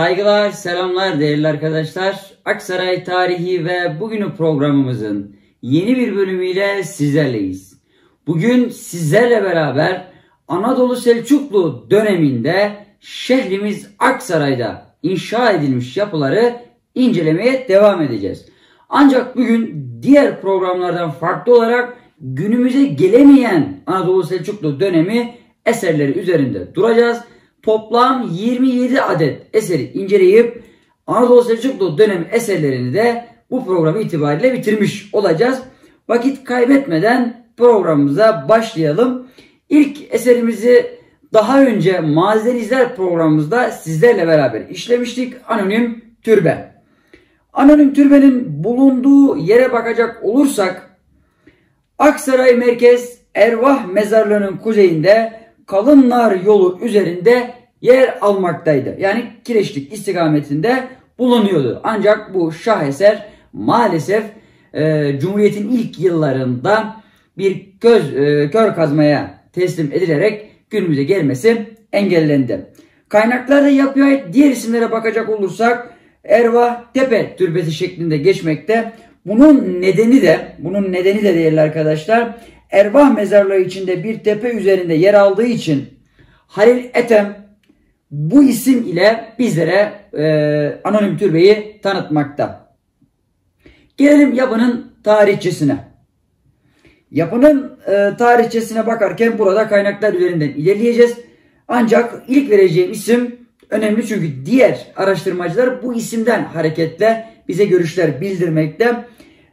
Saygılar, selamlar değerli arkadaşlar. Aksaray tarihi ve bugünü programımızın yeni bir bölümüyle sizlerleyiz. Bugün sizlerle beraber Anadolu Selçuklu döneminde şehrimiz Aksaray'da inşa edilmiş yapıları incelemeye devam edeceğiz. Ancak bugün diğer programlardan farklı olarak günümüze gelemeyen Anadolu Selçuklu dönemi eserleri üzerinde duracağız toplam 27 adet eseri inceleyip Anadolu Selçuklu dönemi eserlerini de bu program itibariyle bitirmiş olacağız. Vakit kaybetmeden programımıza başlayalım. İlk eserimizi daha önce Maziler İzler programımızda sizlerle beraber işlemiştik. Anonim Türbe. Anonim Türbe'nin bulunduğu yere bakacak olursak Aksaray Merkez Ervah Mezarlığı'nın kuzeyinde Kalınlar yolu üzerinde yer almaktaydı. Yani Kireçlik istikametinde bulunuyordu. Ancak bu şaheser maalesef e, Cumhuriyet'in ilk yıllarında bir göz e, kör kazmaya teslim edilerek günümüze gelmesi engellendi. Kaynaklarda yapıya ait diğer isimlere bakacak olursak Erva Tepe türbesi şeklinde geçmekte. Bunun nedeni de bunun nedeni de değerli arkadaşlar Ervah mezarlığı içinde bir tepe üzerinde yer aldığı için Halil Etem bu isim ile bizlere e, anonim türbeyi tanıtmakta. Gelelim yapının tarihçesine. Yapının e, tarihçesine bakarken burada kaynaklar üzerinden ilerleyeceğiz. Ancak ilk vereceğim isim önemli çünkü diğer araştırmacılar bu isimden hareketle bize görüşler bildirmekte.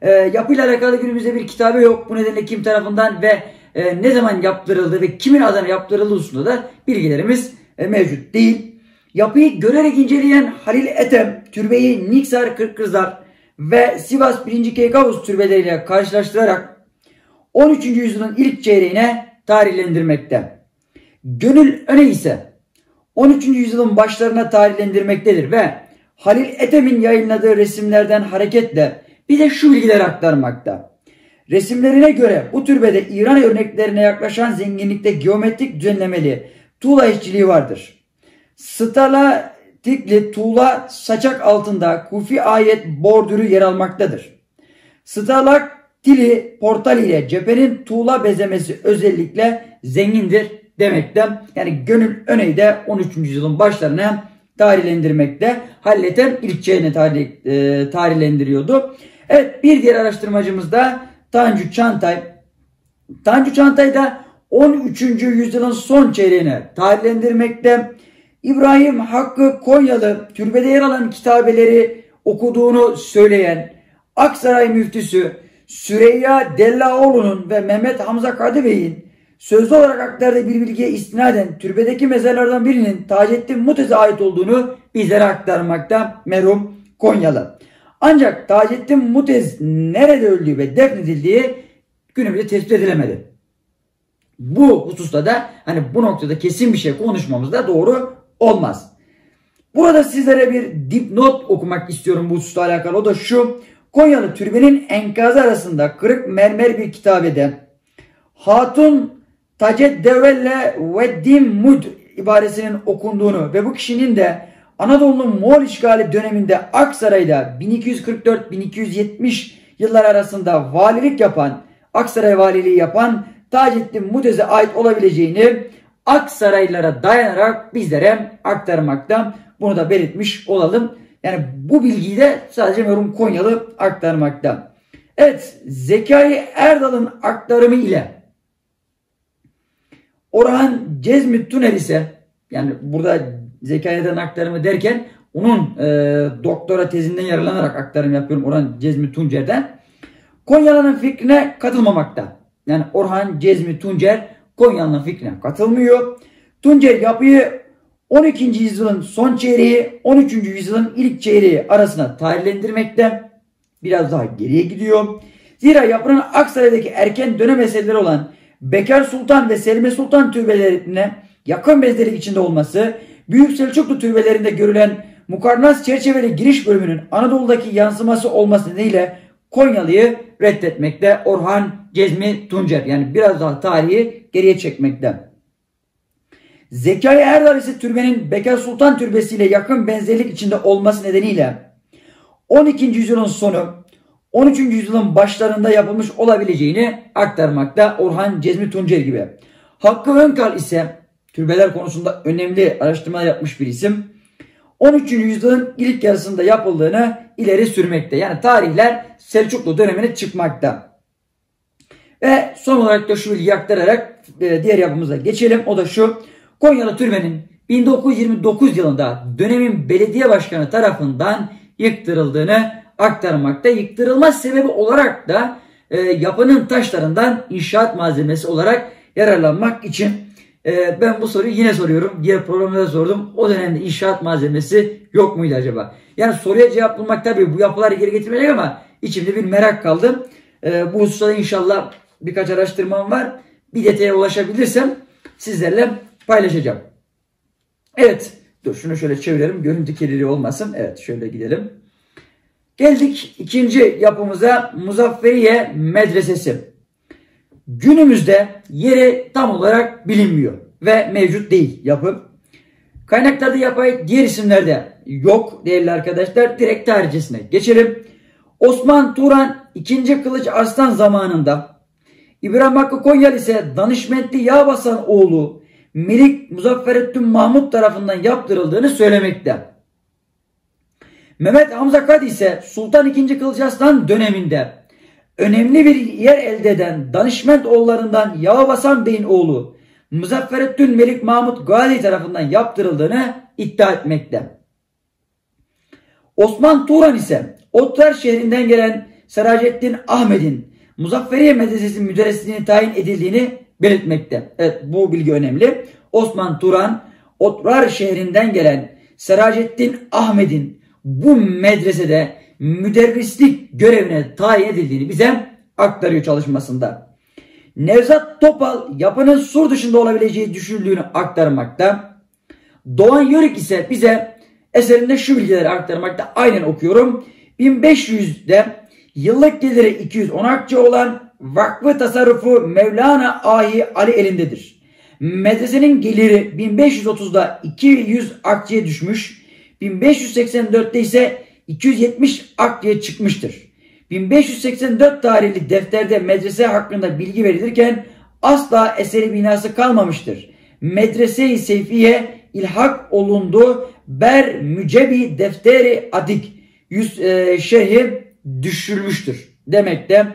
E, yapıyla alakalı günümüzde bir kitabı yok. Bu nedenle kim tarafından ve e, ne zaman yaptırıldı ve kimin adına yaptırıldığı hususunda da bilgilerimiz e, mevcut değil. Yapıyı görerek inceleyen Halil Etem türbeyi Niksar Kırkızlar ve Sivas 1. Keykavus türbeleriyle karşılaştırarak 13. yüzyılın ilk çeyreğine tarihlendirmekte. Gönül Öne ise 13. yüzyılın başlarına tarihlendirmektedir ve Halil Etem'in yayınladığı resimlerden hareketle bize şu bilgileri aktarmakta. Resimlerine göre bu türbede İran örneklerine yaklaşan zenginlikte geometrik düzenlemeli tuğla işçiliği vardır. Stalatikli tuğla saçak altında kufi ayet bordürü yer almaktadır. Stalak dili portal ile cephenin tuğla bezemesi özellikle zengindir demekte. Yani gönül öneyi de 13. yüzyılın başlarına tarihlendirmekte. Halleten ilçeğini tarih, e, tarihlendiriyordu. Evet bir diğer araştırmacımız da Tanju Çantay. Tanju Çantay da 13. yüzyılın son çeyreğine tarihlendirmekte. İbrahim Hakkı Konyalı türbede yer alan kitabeleri okuduğunu söyleyen Aksaray müftüsü Süreyya Dellaoğlu'nun ve Mehmet Hamza Kadıbey'in sözlü olarak aktardığı bir bilgiye istinaden türbedeki mezarlardan birinin Taceddin Mutez'e ait olduğunu bizlere aktarmakta merhum Konyalı. Ancak Taceddin Mutez nerede öldüğü ve defnedildiği günümüzde tespit edilemedi. Bu hususta da hani bu noktada kesin bir şey konuşmamız da doğru olmaz. Burada sizlere bir dipnot okumak istiyorum bu hususla alakalı. O da şu. Konyalı türbenin enkazı arasında kırık mermer bir kitabede Hatun Tacet Devrelle Veddim Mud ibaresinin okunduğunu ve bu kişinin de Anadolu'nun Moğol işgali döneminde Aksaray'da 1244-1270 yıllar arasında valilik yapan, Aksaray valiliği yapan Taceddin Mudez'e ait olabileceğini Aksaraylılara dayanarak bizlere aktarmakta. Bunu da belirtmiş olalım. Yani bu bilgiyi de sadece Merum Konyalı aktarmakta. Evet Zekai Erdal'ın aktarımı ile Orhan Cezmi Tunel ise yani burada Zekai'den aktarımı derken onun e, doktora tezinden yararlanarak aktarım yapıyorum Orhan Cezmi Tuncer'den. Konyalı'nın fikrine katılmamakta. Yani Orhan Cezmi Tuncer Konyalı'nın fikrine katılmıyor. Tuncer yapıyı 12. yüzyılın son çeyreği 13. yüzyılın ilk çeyreği arasına tarihlendirmekte. Biraz daha geriye gidiyor. Zira yapının Aksaray'daki erken dönem eserleri olan Bekar Sultan ve Selime Sultan türbelerine yakın bezleri içinde olması, Büyük Selçuklu türbelerinde görülen mukarnas çerçeveli giriş bölümünün Anadolu'daki yansıması olması nedeniyle Konyalı'yı reddetmekte Orhan Cezmi Tuncer. Yani biraz daha tarihi geriye çekmekte. Zekai Erdar ise türbenin Bekar Sultan türbesiyle yakın benzerlik içinde olması nedeniyle 12. yüzyılın sonu 13. yüzyılın başlarında yapılmış olabileceğini aktarmakta Orhan Cezmi Tuncer gibi. Hakkı Önkal ise türbeler konusunda önemli araştırma yapmış bir isim. 13. yüzyılın ilk yarısında yapıldığını ileri sürmekte. Yani tarihler Selçuklu dönemine çıkmakta. Ve son olarak da şu bilgiyi aktararak e, diğer yapımıza geçelim. O da şu. Konyalı Türbe'nin 1929 yılında dönemin belediye başkanı tarafından yıktırıldığını aktarmakta. Yıktırılma sebebi olarak da e, yapının taşlarından inşaat malzemesi olarak yararlanmak için e, ben bu soruyu yine soruyorum. Diğer programda da sordum. O dönemde inşaat malzemesi yok muydu acaba? Yani soruya cevap bulmak tabii bu yapıları geri getirmeyecek ama içimde bir merak kaldı. E, bu hususta inşallah birkaç araştırmam var. Bir detaya ulaşabilirsem sizlerle paylaşacağım. Evet. Dur şunu şöyle çevirelim. Görüntü kirliliği olmasın. Evet şöyle gidelim. Geldik ikinci yapımıza Muzafferiye Medresesi. Günümüzde yeri tam olarak bilinmiyor ve mevcut değil yapı. Kaynaklarda yapay diğer isimlerde yok değerli arkadaşlar. Direkt tarihçesine geçelim. Osman Turan 2. Kılıç Arslan zamanında İbrahim Hakkı Konyal ise danışmentli Yağbasan oğlu Melik Muzafferettin Mahmut tarafından yaptırıldığını söylemekte. Mehmet Hamza Kadi ise Sultan II. Kılıç Arslan döneminde önemli bir yer elde eden danışment oğullarından Yağbasan Bey'in oğlu Muzafferettin Melik Mahmut Gazi tarafından yaptırıldığını iddia etmekte. Osman Turan ise Otlar şehrinden gelen Seracettin Ahmet'in Muzafferiye Medresesi müderrisliğini tayin edildiğini belirtmekte. Evet bu bilgi önemli. Osman Turan Otrar şehrinden gelen Seracettin Ahmet'in bu medresede müderrislik görevine tayin edildiğini bize aktarıyor çalışmasında. Nevzat Topal yapının sur dışında olabileceği düşünüldüğünü aktarmakta. Doğan Yörük ise bize eserinde şu bilgileri aktarmakta. Aynen okuyorum. 1500'de yıllık geliri 210 akçe olan vakfı tasarrufu Mevlana Ahi Ali elindedir. Medresenin geliri 1530'da 200 akçeye düşmüş. 1584'te ise 270 ak diye çıkmıştır. 1584 tarihli defterde medrese hakkında bilgi verilirken asla eseri binası kalmamıştır. Medrese-i Seyfiye ilhak olundu. Ber mücebi defteri adik yüz e, şerhi düşürmüştür demekte.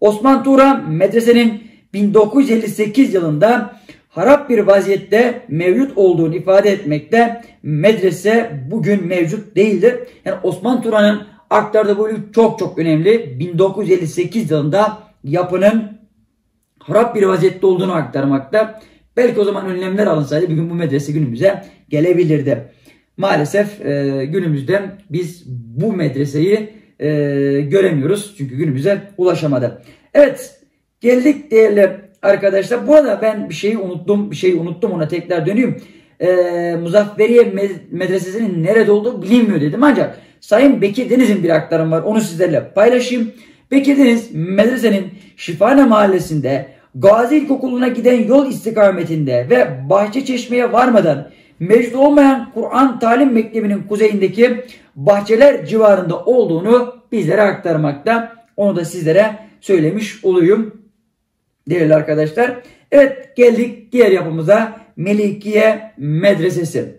Osman Turan medresenin 1958 yılında harap bir vaziyette mevcut olduğunu ifade etmekte. Medrese bugün mevcut değildir. Yani Osman Turan'ın aktardığı bu çok çok önemli. 1958 yılında yapının harap bir vaziyette olduğunu aktarmakta. Belki o zaman önlemler alınsaydı bugün bu medrese günümüze gelebilirdi. Maalesef e, günümüzde biz bu medreseyi e, göremiyoruz. Çünkü günümüze ulaşamadı. Evet geldik değerli arkadaşlar. Bu arada ben bir şeyi unuttum. Bir şeyi unuttum ona tekrar döneyim. Ee, Muzafferiye Medresesi'nin nerede olduğu bilinmiyor dedim. Ancak Sayın Bekir Deniz'in bir aktarım var. Onu sizlerle paylaşayım. Bekir Deniz medresenin Şifane mahallesinde Gazi İlkokulu'na giden yol istikametinde ve Bahçe Çeşme'ye varmadan mevcut olmayan Kur'an Talim Mektebi'nin kuzeyindeki bahçeler civarında olduğunu bizlere aktarmakta. Onu da sizlere söylemiş olayım değerli arkadaşlar. Evet geldik diğer yapımıza Melikiye Medresesi.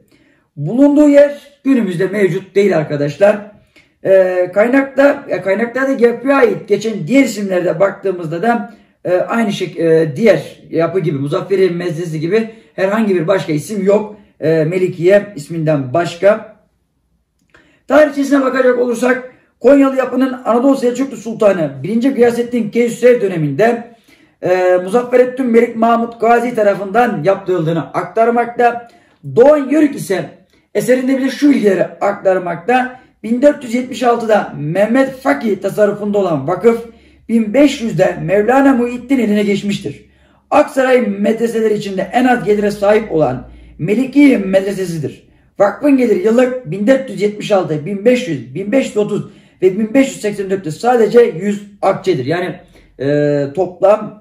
Bulunduğu yer günümüzde mevcut değil arkadaşlar. Ee, kaynakta kaynaklarda yapıya ait geçen diğer isimlerde baktığımızda da e, aynı şey e, diğer yapı gibi Muzafferiye Medresesi gibi herhangi bir başka isim yok. E, Melikiye isminden başka. Tarihçesine bakacak olursak Konyalı yapının Anadolu Selçuklu Sultanı 1. Gıyasettin Keyhüsev döneminde e, Muzafferettin Melik Mahmut Gazi tarafından yaptırıldığını aktarmakta. Doğan Yörük ise eserinde bile şu bilgileri aktarmakta. 1476'da Mehmet Fakih tasarrufunda olan vakıf 1500'de Mevlana Muhittin eline geçmiştir. Aksaray medreseleri içinde en az gelire sahip olan Meliki medresesidir. Vakfın geliri yıllık 1476, 1500, 1530 ve 1584'te sadece 100 akçedir. Yani e, toplam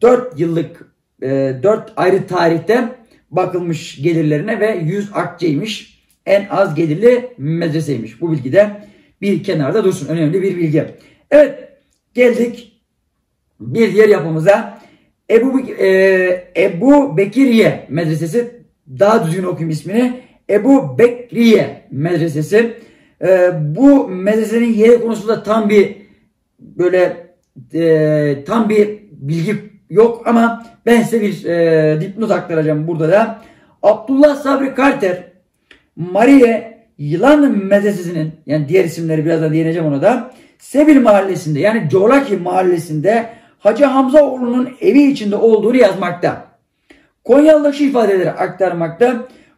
4 yıllık e, 4 ayrı tarihte bakılmış gelirlerine ve 100 akçeymiş. En az gelirli medreseymiş. Bu bilgi de bir kenarda dursun. Önemli bir bilgi. Evet geldik bir diğer yapımıza. Ebu, e, Ebu Bekiriye Medresesi daha düzgün okuyayım ismini. Ebu Bekriye Medresesi. E, bu medresenin yeri konusunda tam bir böyle e, tam bir bilgi yok ama ben size bir e, dipnot aktaracağım burada da. Abdullah Sabri Carter Marie Yılan Medresesi'nin yani diğer isimleri birazdan değineceğim ona da. Sebil mahallesinde yani Colaki mahallesinde Hacı Hamzaoğlu'nun evi içinde olduğunu yazmakta. Konyalı'da şu ifadeleri aktarmakta.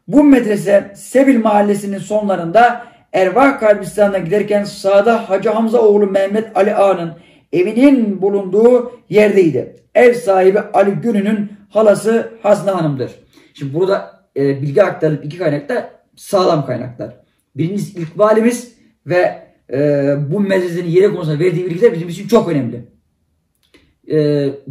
Bu medrese Sebil mahallesinin sonlarında Ervah Karbistan'a giderken sağda Hacı Hamzaoğlu Mehmet Ali Ağa'nın evinin bulunduğu yerdeydi. Ev sahibi Ali Günü'nün halası Hasna Hanım'dır. Şimdi burada e, bilgi aktarılıp iki kaynakta sağlam kaynaklar. Birincisi ilk valimiz ve e, bu medresenin yeri konusunda verdiği bilgiler bizim için çok önemli. E,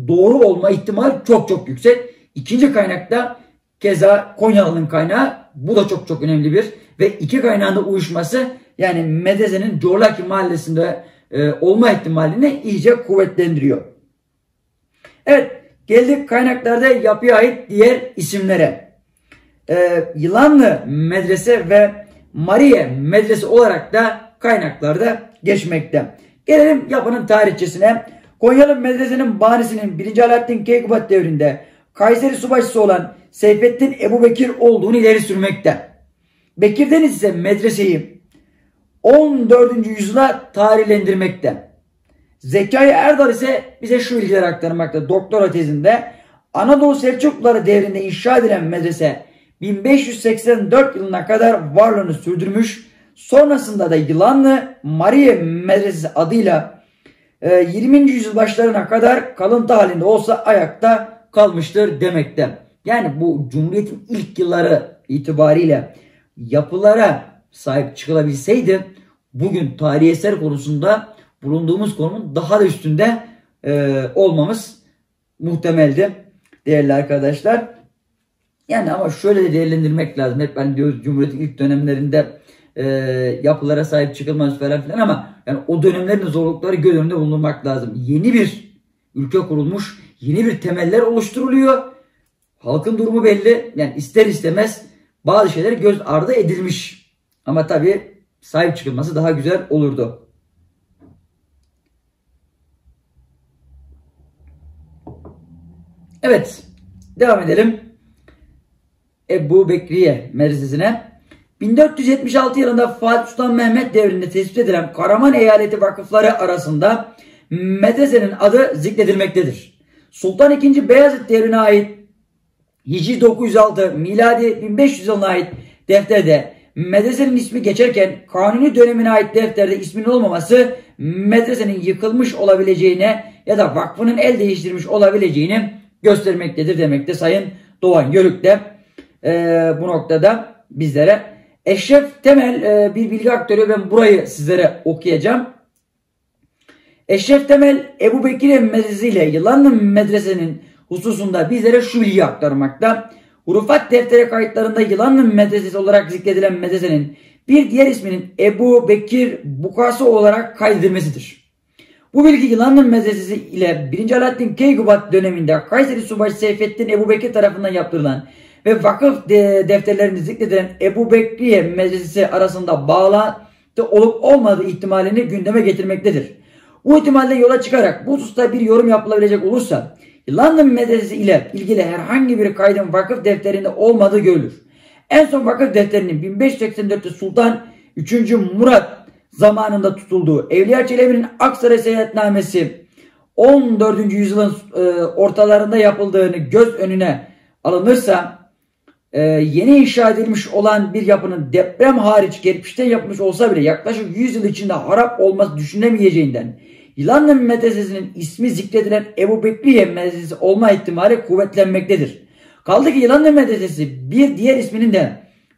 doğru olma ihtimali çok çok yüksek. İkinci kaynakta keza Konyalı'nın kaynağı bu da çok çok önemli bir ve iki kaynağın uyuşması yani medresenin Corlaki mahallesinde e, olma ihtimalini iyice kuvvetlendiriyor. Evet geldik kaynaklarda yapıya ait diğer isimlere. E, Yılanlı Medrese ve Marie Medrese olarak da kaynaklarda geçmekte. Gelelim yapının tarihçesine. Konyalı medresenin banisinin 1. Alaaddin Keykubat devrinde Kayseri subaşısı olan Seyfettin Ebu Bekir olduğunu ileri sürmekte. Bekir'den ise medreseyi 14. yüzyıla tarihlendirmekte. Zekai Erdal ise bize şu bilgiler aktarmakta. Doktora tezinde Anadolu Selçukluları devrinde inşa edilen medrese 1584 yılına kadar varlığını sürdürmüş. Sonrasında da Yılanlı Marie Medresesi adıyla 20. E, yüzyıl başlarına kadar kalıntı halinde olsa ayakta kalmıştır demekte. Yani bu Cumhuriyet'in ilk yılları itibariyle yapılara sahip çıkılabilseydi bugün tarihi eser konusunda bulunduğumuz konunun daha da üstünde e, olmamız muhtemeldi değerli arkadaşlar. Yani ama şöyle de değerlendirmek lazım. Hep ben diyoruz Cumhuriyet'in ilk dönemlerinde e, yapılara sahip çıkılmaz falan filan ama yani o dönemlerin zorlukları göz önünde bulundurmak lazım. Yeni bir ülke kurulmuş, yeni bir temeller oluşturuluyor. Halkın durumu belli. Yani ister istemez bazı şeyler göz ardı edilmiş. Ama tabii sahip çıkılması daha güzel olurdu. Evet. Devam edelim. Ebu Bekriye medresesine. 1476 yılında Fatih Sultan Mehmet devrinde tespit edilen Karaman eyaleti vakıfları arasında medresenin adı zikredilmektedir. Sultan II. Beyazıt devrine ait Hicri 906 miladi 1500 yılına ait defterde medresenin ismi geçerken kanuni dönemine ait defterde isminin olmaması medresenin yıkılmış olabileceğine ya da vakfının el değiştirmiş olabileceğini göstermektedir demekte Sayın Doğan Yörük de e, bu noktada bizlere. Eşref Temel e, bir bilgi aktarıyor. Ben burayı sizlere okuyacağım. Eşref Temel Ebu Bekir Medresi ile Yılanlı Medrese'nin hususunda bizlere şu bilgi aktarmakta. Hurufat defteri kayıtlarında Yılanlı Medresesi olarak zikredilen medresenin bir diğer isminin Ebu Bekir Bukası olarak kaydedilmesidir. Bu bilgi Yılanlı Medresesi ile 1. Alaaddin Keykubat döneminde Kayseri Subaşı Seyfettin Ebu Bekir tarafından yaptırılan ve vakıf defterlerini zikredilen Ebu Bekriye Medresesi arasında bağlantı olup olmadığı ihtimalini gündeme getirmektedir. Bu ihtimalden yola çıkarak bu hususta bir yorum yapılabilecek olursa London Medresesi ile ilgili herhangi bir kaydın vakıf defterinde olmadığı görülür. En son vakıf defterinin 1584'te Sultan 3. Murat zamanında tutulduğu Evliya Çelebi'nin Aksaray Seyahatnamesi 14. yüzyılın e, ortalarında yapıldığını göz önüne alınırsa e, yeni inşa edilmiş olan bir yapının deprem hariç kerpiçten yapılmış olsa bile yaklaşık 100 yıl içinde harap olması düşünemeyeceğinden Yılanlı medresesinin ismi zikredilen Ebu Bekriye medresesi olma ihtimali kuvvetlenmektedir. Kaldı ki Yılanlı medresesi bir diğer isminin de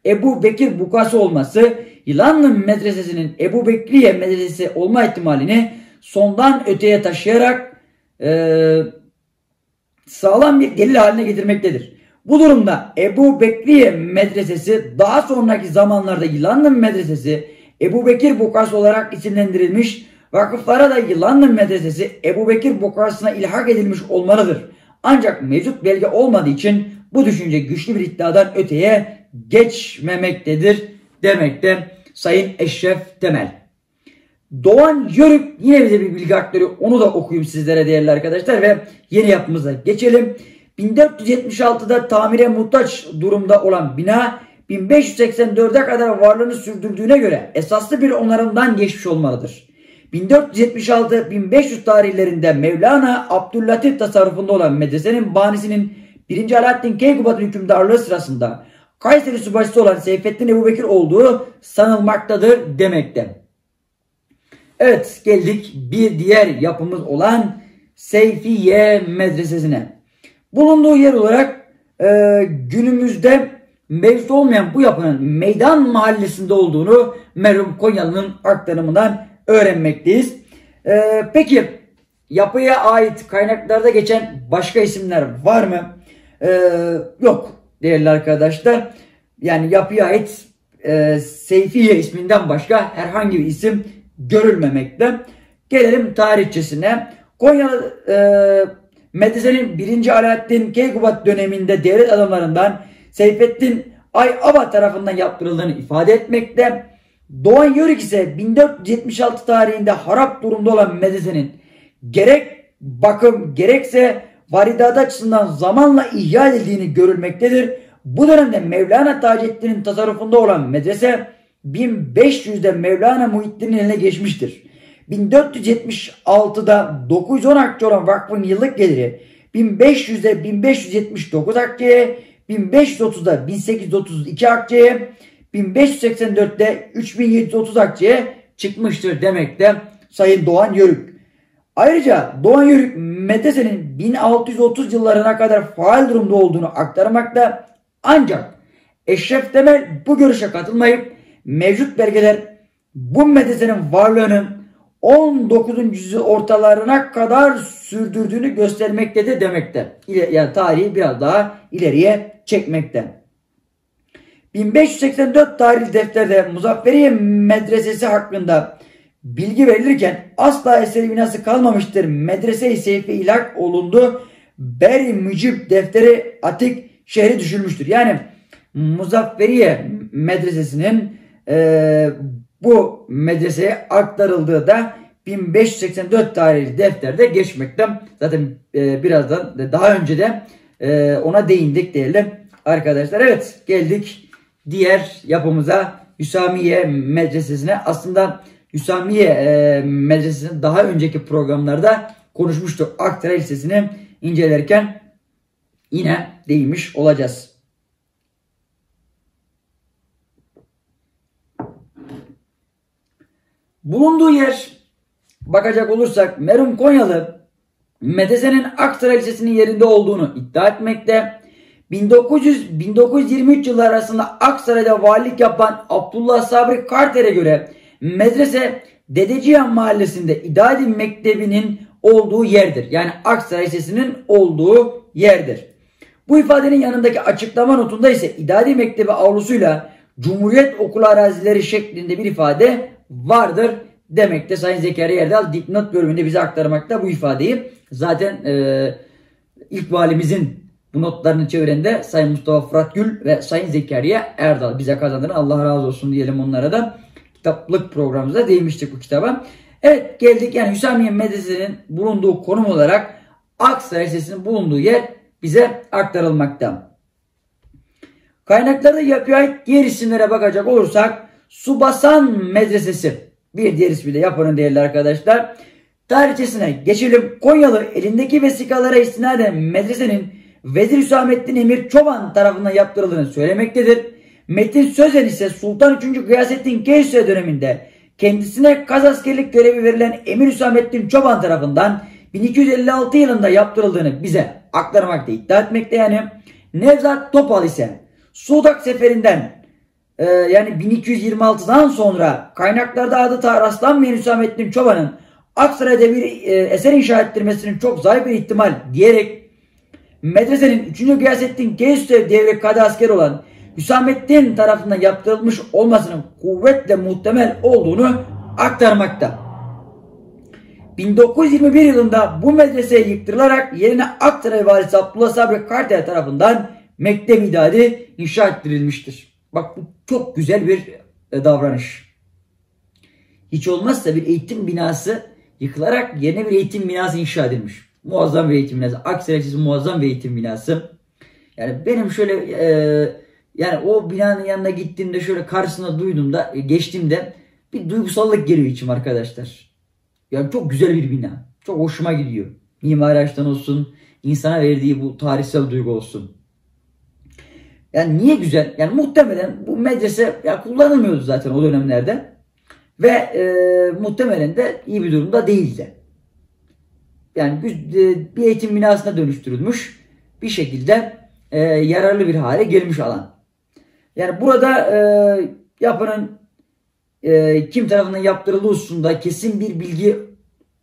Ebu Bekir Bukası olması Yılanlı medresesinin Ebu Bekriye medresesi olma ihtimalini sondan öteye taşıyarak e, sağlam bir delil haline getirmektedir. Bu durumda Ebu Bekriye Medresesi daha sonraki zamanlarda London Medresesi Ebu Bekir Bukası olarak isimlendirilmiş vakıflara da London Medresesi Ebu Bekir Bukası'na ilhak edilmiş olmalıdır. Ancak mevcut belge olmadığı için bu düşünce güçlü bir iddiadan öteye geçmemektedir demekte Sayın Eşref Temel. Doğan Yörük yine bize bir bilgi aktarıyor. Onu da okuyayım sizlere değerli arkadaşlar ve yeni yapımıza geçelim. 1476'da tamire muhtaç durumda olan bina 1584'e kadar varlığını sürdürdüğüne göre esaslı bir onarımdan geçmiş olmalıdır. 1476-1500 tarihlerinde Mevlana Abdüllatif tasarrufunda olan medresenin banisinin 1. Alaaddin Keykubat'ın hükümdarlığı sırasında Kayseri subaşısı olan Seyfettin Ebu Bekir olduğu sanılmaktadır demekte. Evet geldik bir diğer yapımız olan Seyfiye Medresesi'ne. Bulunduğu yer olarak e, günümüzde mevcut olmayan bu yapının meydan mahallesinde olduğunu merhum Konyalı'nın aktarımından öğrenmekteyiz. E, peki yapıya ait kaynaklarda geçen başka isimler var mı? E, yok değerli arkadaşlar. Yani yapıya ait e, Seyfiye isminden başka herhangi bir isim görülmemekte. Gelelim tarihçesine. Konya e, medresenin 1. Alaaddin Keykubat döneminde devlet adamlarından Seyfettin Ay Aba tarafından yaptırıldığını ifade etmekte. Doğan Yörük ise 1476 tarihinde harap durumda olan medresenin gerek bakım gerekse varidat açısından zamanla ihya edildiğini görülmektedir. Bu dönemde Mevlana Taceddin'in tasarrufunda olan medrese 1500'de Mevlana Muhittin'in eline geçmiştir. 1476'da 910 akçe olan vakfın yıllık geliri 1500'de 1579 akçeye, 1530'da 1832 akçeye, 1584'te 3730 akçeye çıkmıştır demekte Sayın Doğan Yörük. Ayrıca Doğan Yörük medresenin 1630 yıllarına kadar faal durumda olduğunu aktarmakta ancak Eşref Temel bu görüşe katılmayıp mevcut belgeler bu medresenin varlığının 19. yüzyıl ortalarına kadar sürdürdüğünü göstermektedir demekte. Yani tarihi biraz daha ileriye çekmekte. 1584 tarih defterde Muzafferiye Medresesi hakkında bilgi verilirken asla eseri binası kalmamıştır. Medrese-i Seyfi ilak olundu. Beri Mücib defteri Atik şehri düşülmüştür. Yani Muzafferiye Medresesi'nin e, bu medreseye aktarıldığı da 1584 tarihli defterde geçmekte. Zaten e, birazdan daha önce de e, ona değindik diyelim arkadaşlar. Evet geldik diğer yapımıza Hüsamiye Medresesi'ne. Aslında Hüsamiye e, Medresesi'nin daha önceki programlarda konuşmuştuk. Aktaray Lisesi'ni incelerken yine değinmiş olacağız. Bulunduğu yer bakacak olursak Merum Konyalı Medese'nin Aksaray Lisesi'nin yerinde olduğunu iddia etmekte. 1900-1923 yılları arasında Aksaray'da valilik yapan Abdullah Sabri Karter'e göre medrese Dedeciyan Mahallesi'nde İdadi Mektebi'nin olduğu yerdir. Yani Aksaray Lisesi'nin olduğu yerdir. Bu ifadenin yanındaki açıklama notunda ise İdadi Mektebi avlusuyla Cumhuriyet Okulu arazileri şeklinde bir ifade vardır demekte Sayın Zekeriya Erdal dipnot bölümünde bize aktarmakta bu ifadeyi. Zaten e, ilk valimizin bu notlarını çevirende Sayın Mustafa Fırat Gül ve Sayın Zekeriya Erdal bize kazandırın. Allah razı olsun diyelim onlara da. Kitaplık programımızda değinmiştik bu kitaba. Evet geldik yani Hüsamiye Medresesi'nin bulunduğu konum olarak Aksaray Lisesi'nin bulunduğu yer bize aktarılmakta. Kaynaklarda yapıya ait diğer isimlere bakacak olursak Subasan Medresesi. Bir diğer ismi de yapının değerli arkadaşlar. Tarihçesine geçelim. Konyalı elindeki vesikalara istinaden medresenin Vezir Hüsamettin Emir Çoban tarafından yaptırıldığını söylemektedir. Metin Sözen ise Sultan 3. Gıyasettin Keyhüsre döneminde kendisine kaz askerlik görevi verilen Emir Hüsamettin Çoban tarafından 1256 yılında yaptırıldığını bize aktarmakta iddia etmekte yani. Nevzat Topal ise Sudak seferinden e, yani 1226'dan sonra kaynaklarda adı rastlanmayan Hüsamettin Çoban'ın Aksaray'da bir e, eser inşa ettirmesinin çok zayıf bir ihtimal diyerek medresenin 3. Gıyasettin Geysüsev devre kadı asker olan Hüsamettin tarafından yaptırılmış olmasının kuvvetle muhtemel olduğunu aktarmakta. 1921 yılında bu medrese yıktırılarak yerine Aksaray valisi Abdullah Sabri Kartel tarafından mektep idadi inşa ettirilmiştir. Bak bu çok güzel bir e, davranış. Hiç olmazsa bir eğitim binası yıkılarak yerine bir eğitim binası inşa edilmiş. Muazzam bir eğitim binası. Aksaray Lisesi muazzam bir eğitim binası. Yani benim şöyle e, yani o binanın yanına gittiğimde şöyle karşısına duyduğumda e, geçtiğimde bir duygusallık geliyor içim arkadaşlar. Yani çok güzel bir bina. Çok hoşuma gidiyor. Mimari açıdan olsun, insana verdiği bu tarihsel duygu olsun. Yani niye güzel? Yani muhtemelen bu medrese ya kullanılmıyordu zaten o dönemlerde. Ve e, muhtemelen de iyi bir durumda değildi. Yani bir, e, bir eğitim binasına dönüştürülmüş. Bir şekilde e, yararlı bir hale gelmiş alan. Yani burada e, yapının e, kim tarafından yaptırıldığı hususunda kesin bir bilgi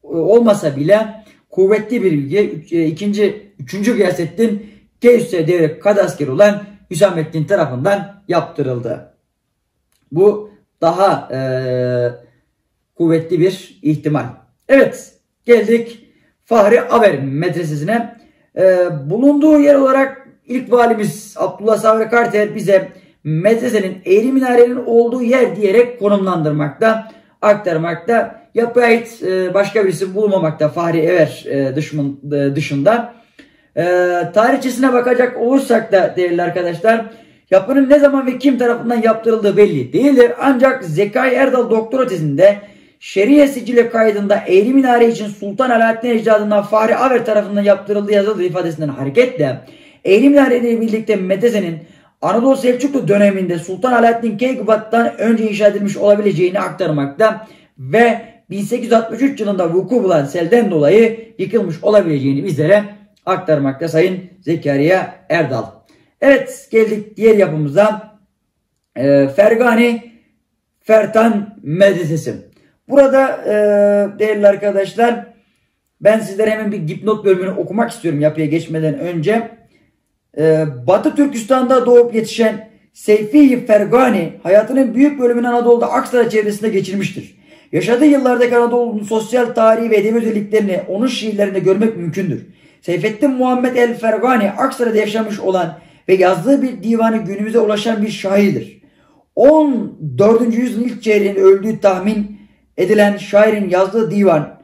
e, olmasa bile kuvvetli bir bilgi e, ikinci, üçüncü Gıyasettin Keyüs'e devre kadasker olan Hüsamettin tarafından yaptırıldı. Bu daha e, kuvvetli bir ihtimal. Evet geldik Fahri Haber medresesine. E, bulunduğu yer olarak ilk valimiz Abdullah Sabri Karter bize medresenin eğri minarenin olduğu yer diyerek konumlandırmakta, aktarmakta. Yapıya ait e, başka birisi bulunmamakta Fahri Ever e, dışında. E, tarihçesine bakacak olursak da değerli arkadaşlar yapının ne zaman ve kim tarafından yaptırıldığı belli değildir. Ancak Zekai Erdal doktora tezinde Şeriye sicili kaydında eğri minare için Sultan Alaaddin ecdadından Fahri Aver tarafından yaptırıldığı yazılı ifadesinden hareketle eğri minare ile birlikte medresenin Anadolu Selçuklu döneminde Sultan Alaaddin Keykubat'tan önce inşa edilmiş olabileceğini aktarmakta ve 1863 yılında vuku bulan selden dolayı yıkılmış olabileceğini bizlere aktarmakta Sayın Zekeriya Erdal. Evet geldik diğer yapımıza. Ee, Fergani Fertan Medresesi. Burada e, değerli arkadaşlar ben sizlere hemen bir dipnot bölümünü okumak istiyorum yapıya geçmeden önce. Ee, Batı Türkistan'da doğup yetişen Seyfi Fergani hayatının büyük bölümünü Anadolu'da Aksaray çevresinde geçirmiştir. Yaşadığı yıllardaki Anadolu'nun sosyal tarihi ve edebi özelliklerini onun şiirlerinde görmek mümkündür. Seyfettin Muhammed el Fergani Aksaray'da yaşamış olan ve yazdığı bir divanı günümüze ulaşan bir şairdir. 14. yüzyılın ilk çeyreğinde öldüğü tahmin edilen şairin yazdığı divan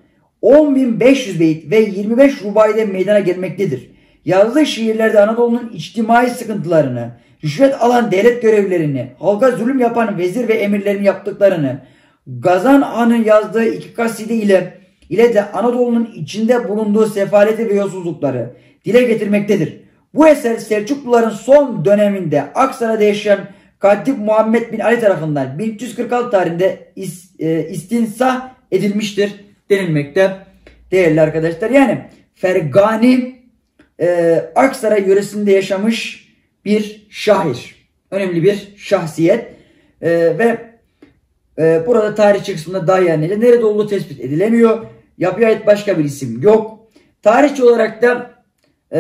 10.500 beyt ve 25 rubayda meydana gelmektedir. Yazdığı şiirlerde Anadolu'nun içtimai sıkıntılarını, rüşvet alan devlet görevlerini, halka zulüm yapan vezir ve emirlerin yaptıklarını, Gazan Han'ın yazdığı iki kaside ile ile de Anadolu'nun içinde bulunduğu sefaleti ve yolsuzlukları dile getirmektedir. Bu eser Selçukluların son döneminde Aksaray'da yaşayan Katip Muhammed bin Ali tarafından 1346 tarihinde is, e, istinsah edilmiştir denilmekte değerli arkadaşlar. Yani Fergani e, Aksaray yöresinde yaşamış bir şair. Önemli bir şahsiyet. E, ve e, burada tarihçi kısmında daha yani nerede olduğu tespit edilemiyor. Yapıya ait başka bir isim yok. Tarihçi olarak da e,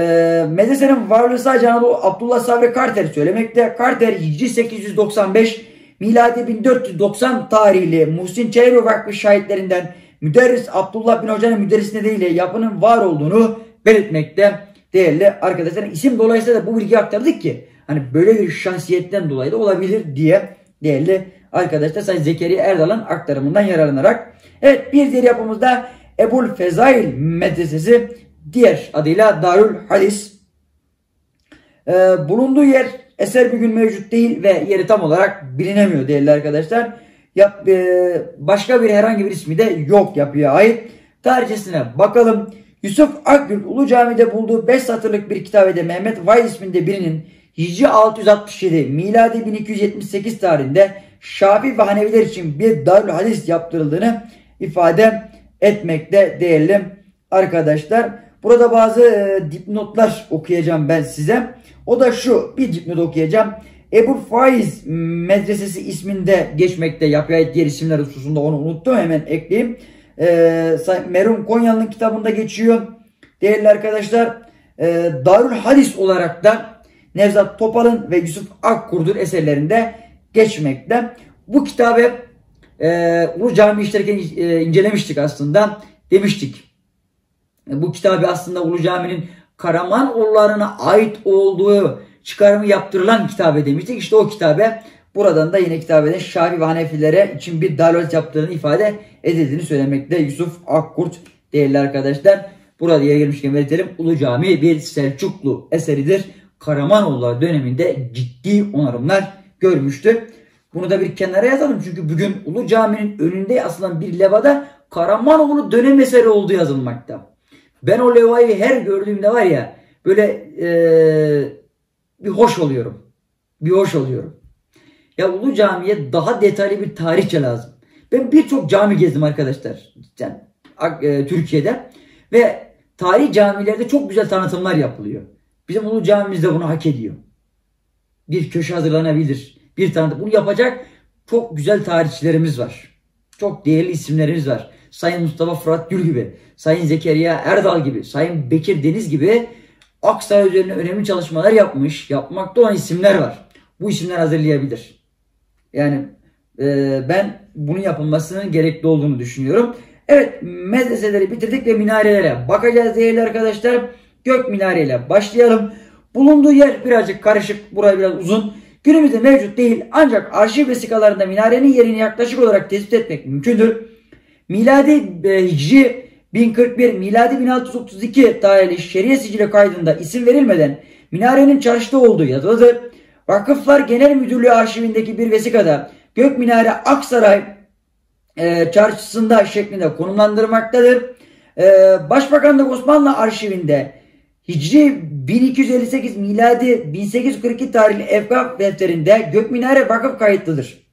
medresenin varlığı sadece Anadolu Abdullah Sabri Karter söylemekte. Karter Hicri 895 miladi 1490 tarihli Muhsin Çelebi Vakfı şahitlerinden müderris Abdullah bin Hoca'nın müderris nedeniyle yapının var olduğunu belirtmekte değerli arkadaşlar. isim dolayısıyla da bu bilgi aktardık ki hani böyle bir şahsiyetten dolayı da olabilir diye değerli arkadaşlar Sayın Zekeriya Erdal'ın aktarımından yararlanarak. Evet bir diğer yapımızda Ebul Fezail Medresesi diğer adıyla Darül Hadis. Ee, bulunduğu yer eser bir gün mevcut değil ve yeri tam olarak bilinemiyor değerli arkadaşlar. Yap, e, başka bir herhangi bir ismi de yok yapıya ait. Tarihçesine bakalım. Yusuf Akgül Ulu Cami'de bulduğu 5 satırlık bir kitabede Mehmet Vay isminde birinin Hicri 667 miladi 1278 tarihinde Şafi ve Haneviler için bir darül hadis yaptırıldığını ifade etmekte değerli arkadaşlar. Burada bazı e, dipnotlar okuyacağım ben size. O da şu bir dipnot okuyacağım. Ebu Faiz Medresesi isminde geçmekte yapıya diğer isimler hususunda onu unuttum hemen ekleyeyim. E, Merum Konyalı'nın kitabında geçiyor. Değerli arkadaşlar e, Darül Hadis olarak da Nevzat Topal'ın ve Yusuf Akkurt'un eserlerinde geçmekte. Bu kitabı e, Ulu Cami işlerken e, incelemiştik aslında. Demiştik. E, bu kitabı aslında Ulu Cami'nin Karamanoğullarına ait olduğu çıkarımı yaptırılan kitabe demiştik. İşte o kitabe buradan da yine kitabede Şafi ve Hanefilere için bir dalalet yaptığını ifade edildiğini söylemekte Yusuf Akkurt değerli arkadaşlar. Burada yer gelmişken belirtelim. Ulu Cami bir Selçuklu eseridir. Karamanoğulları döneminde ciddi onarımlar görmüştü. Bunu da bir kenara yazalım çünkü bugün Ulu Cami'nin önünde asılan bir levada Karamanoğlu dönem eseri olduğu yazılmakta. Ben o levayı her gördüğümde var ya böyle ee, bir hoş oluyorum. Bir hoş oluyorum. Ya Ulu Cami'ye daha detaylı bir tarihçe lazım. Ben birçok cami gezdim arkadaşlar. Yani, e, Türkiye'de. Ve tarihi camilerde çok güzel tanıtımlar yapılıyor. Bizim Ulu Camimiz de bunu hak ediyor. Bir köşe hazırlanabilir. Bir tanıtım. Bunu yapacak çok güzel tarihçilerimiz var. Çok değerli isimlerimiz var. Sayın Mustafa Fırat Gül gibi, Sayın Zekeriya Erdal gibi, Sayın Bekir Deniz gibi Aksaray üzerine önemli çalışmalar yapmış, yapmakta olan isimler var. Bu isimler hazırlayabilir. Yani e, ben bunun yapılmasının gerekli olduğunu düşünüyorum. Evet medreseleri bitirdik ve minarelere bakacağız değerli arkadaşlar. Gök minareyle başlayalım. Bulunduğu yer birazcık karışık, buraya biraz uzun. Günümüzde mevcut değil ancak arşiv vesikalarında minarenin yerini yaklaşık olarak tespit etmek mümkündür. Miladi e, Hicri 1041 miladi 1632 tarihli şeriye sicili kaydında isim verilmeden minarenin çarşıda olduğu yazılıdır. Vakıflar Genel Müdürlüğü arşivindeki bir vesikada Gök Minare Aksaray e, çarşısında şeklinde konumlandırmaktadır. E, Başbakanlık Osmanlı arşivinde Hicri 1258 miladi 1842 tarihli Efkaf defterinde Gökminare vakıf kayıtlıdır.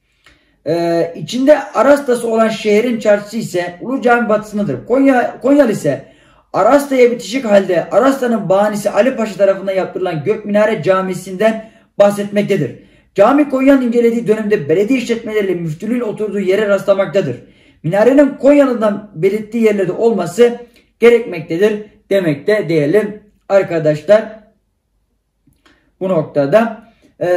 Ee, içinde Arastası olan şehrin çarşısı ise Ulu Cami batısındadır. Konya, Konyalı ise Arasta'ya bitişik halde Arasta'nın bahanesi Ali Paşa tarafından yaptırılan Gökminare Camisi'nden bahsetmektedir. Cami Konya'nın incelediği dönemde belediye işletmeleriyle müftülüğün oturduğu yere rastlamaktadır. Minarenin Konya'dan belirttiği yerlerde olması gerekmektedir demekte değerli arkadaşlar. Bu noktada e,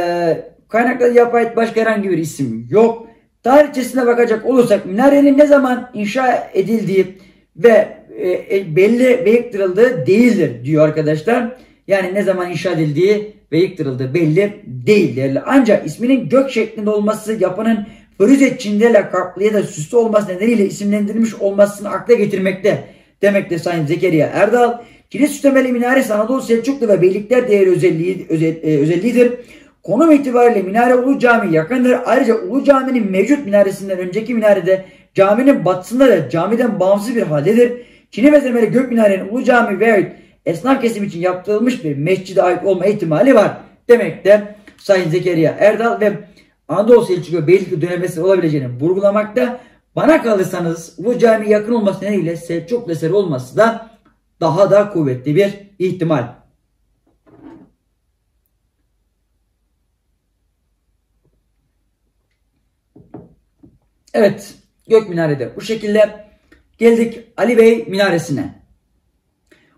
kaynaklarda yapay başka herhangi bir isim yok. Tarihçesine bakacak olursak minarenin ne zaman inşa edildiği ve e, e, belli ve yıktırıldığı değildir diyor arkadaşlar. Yani ne zaman inşa edildiği ve yıktırıldığı belli değil değerli. Ancak isminin gök şeklinde olması yapının Frize Çin'de lakaplı ya da süslü olması nedeniyle isimlendirilmiş olmasını akla getirmekte demektir Sayın Zekeriya Erdal. Kilit süslemeli minaresi Anadolu Selçuklu ve Beylikler değeri özelliği, özel, e, özelliğidir. Konum itibariyle minare Ulu Cami yakındır. Ayrıca Ulu Cami'nin mevcut minaresinden önceki minarede caminin batısında da camiden bağımsız bir haldedir. Çin'e benzemeli gök minarenin Ulu Cami veya esnaf kesim için yaptırılmış bir mescide ait olma ihtimali var. Demek de Sayın Zekeriya Erdal ve Anadolu Selçuklu ve Beylikli dönemesi olabileceğini vurgulamakta. Bana kalırsanız Ulu Cami yakın olması nedeniyle Selçuklu eseri olması da daha da kuvvetli bir ihtimal. Evet, gök minarede bu şekilde geldik Ali Bey minaresine.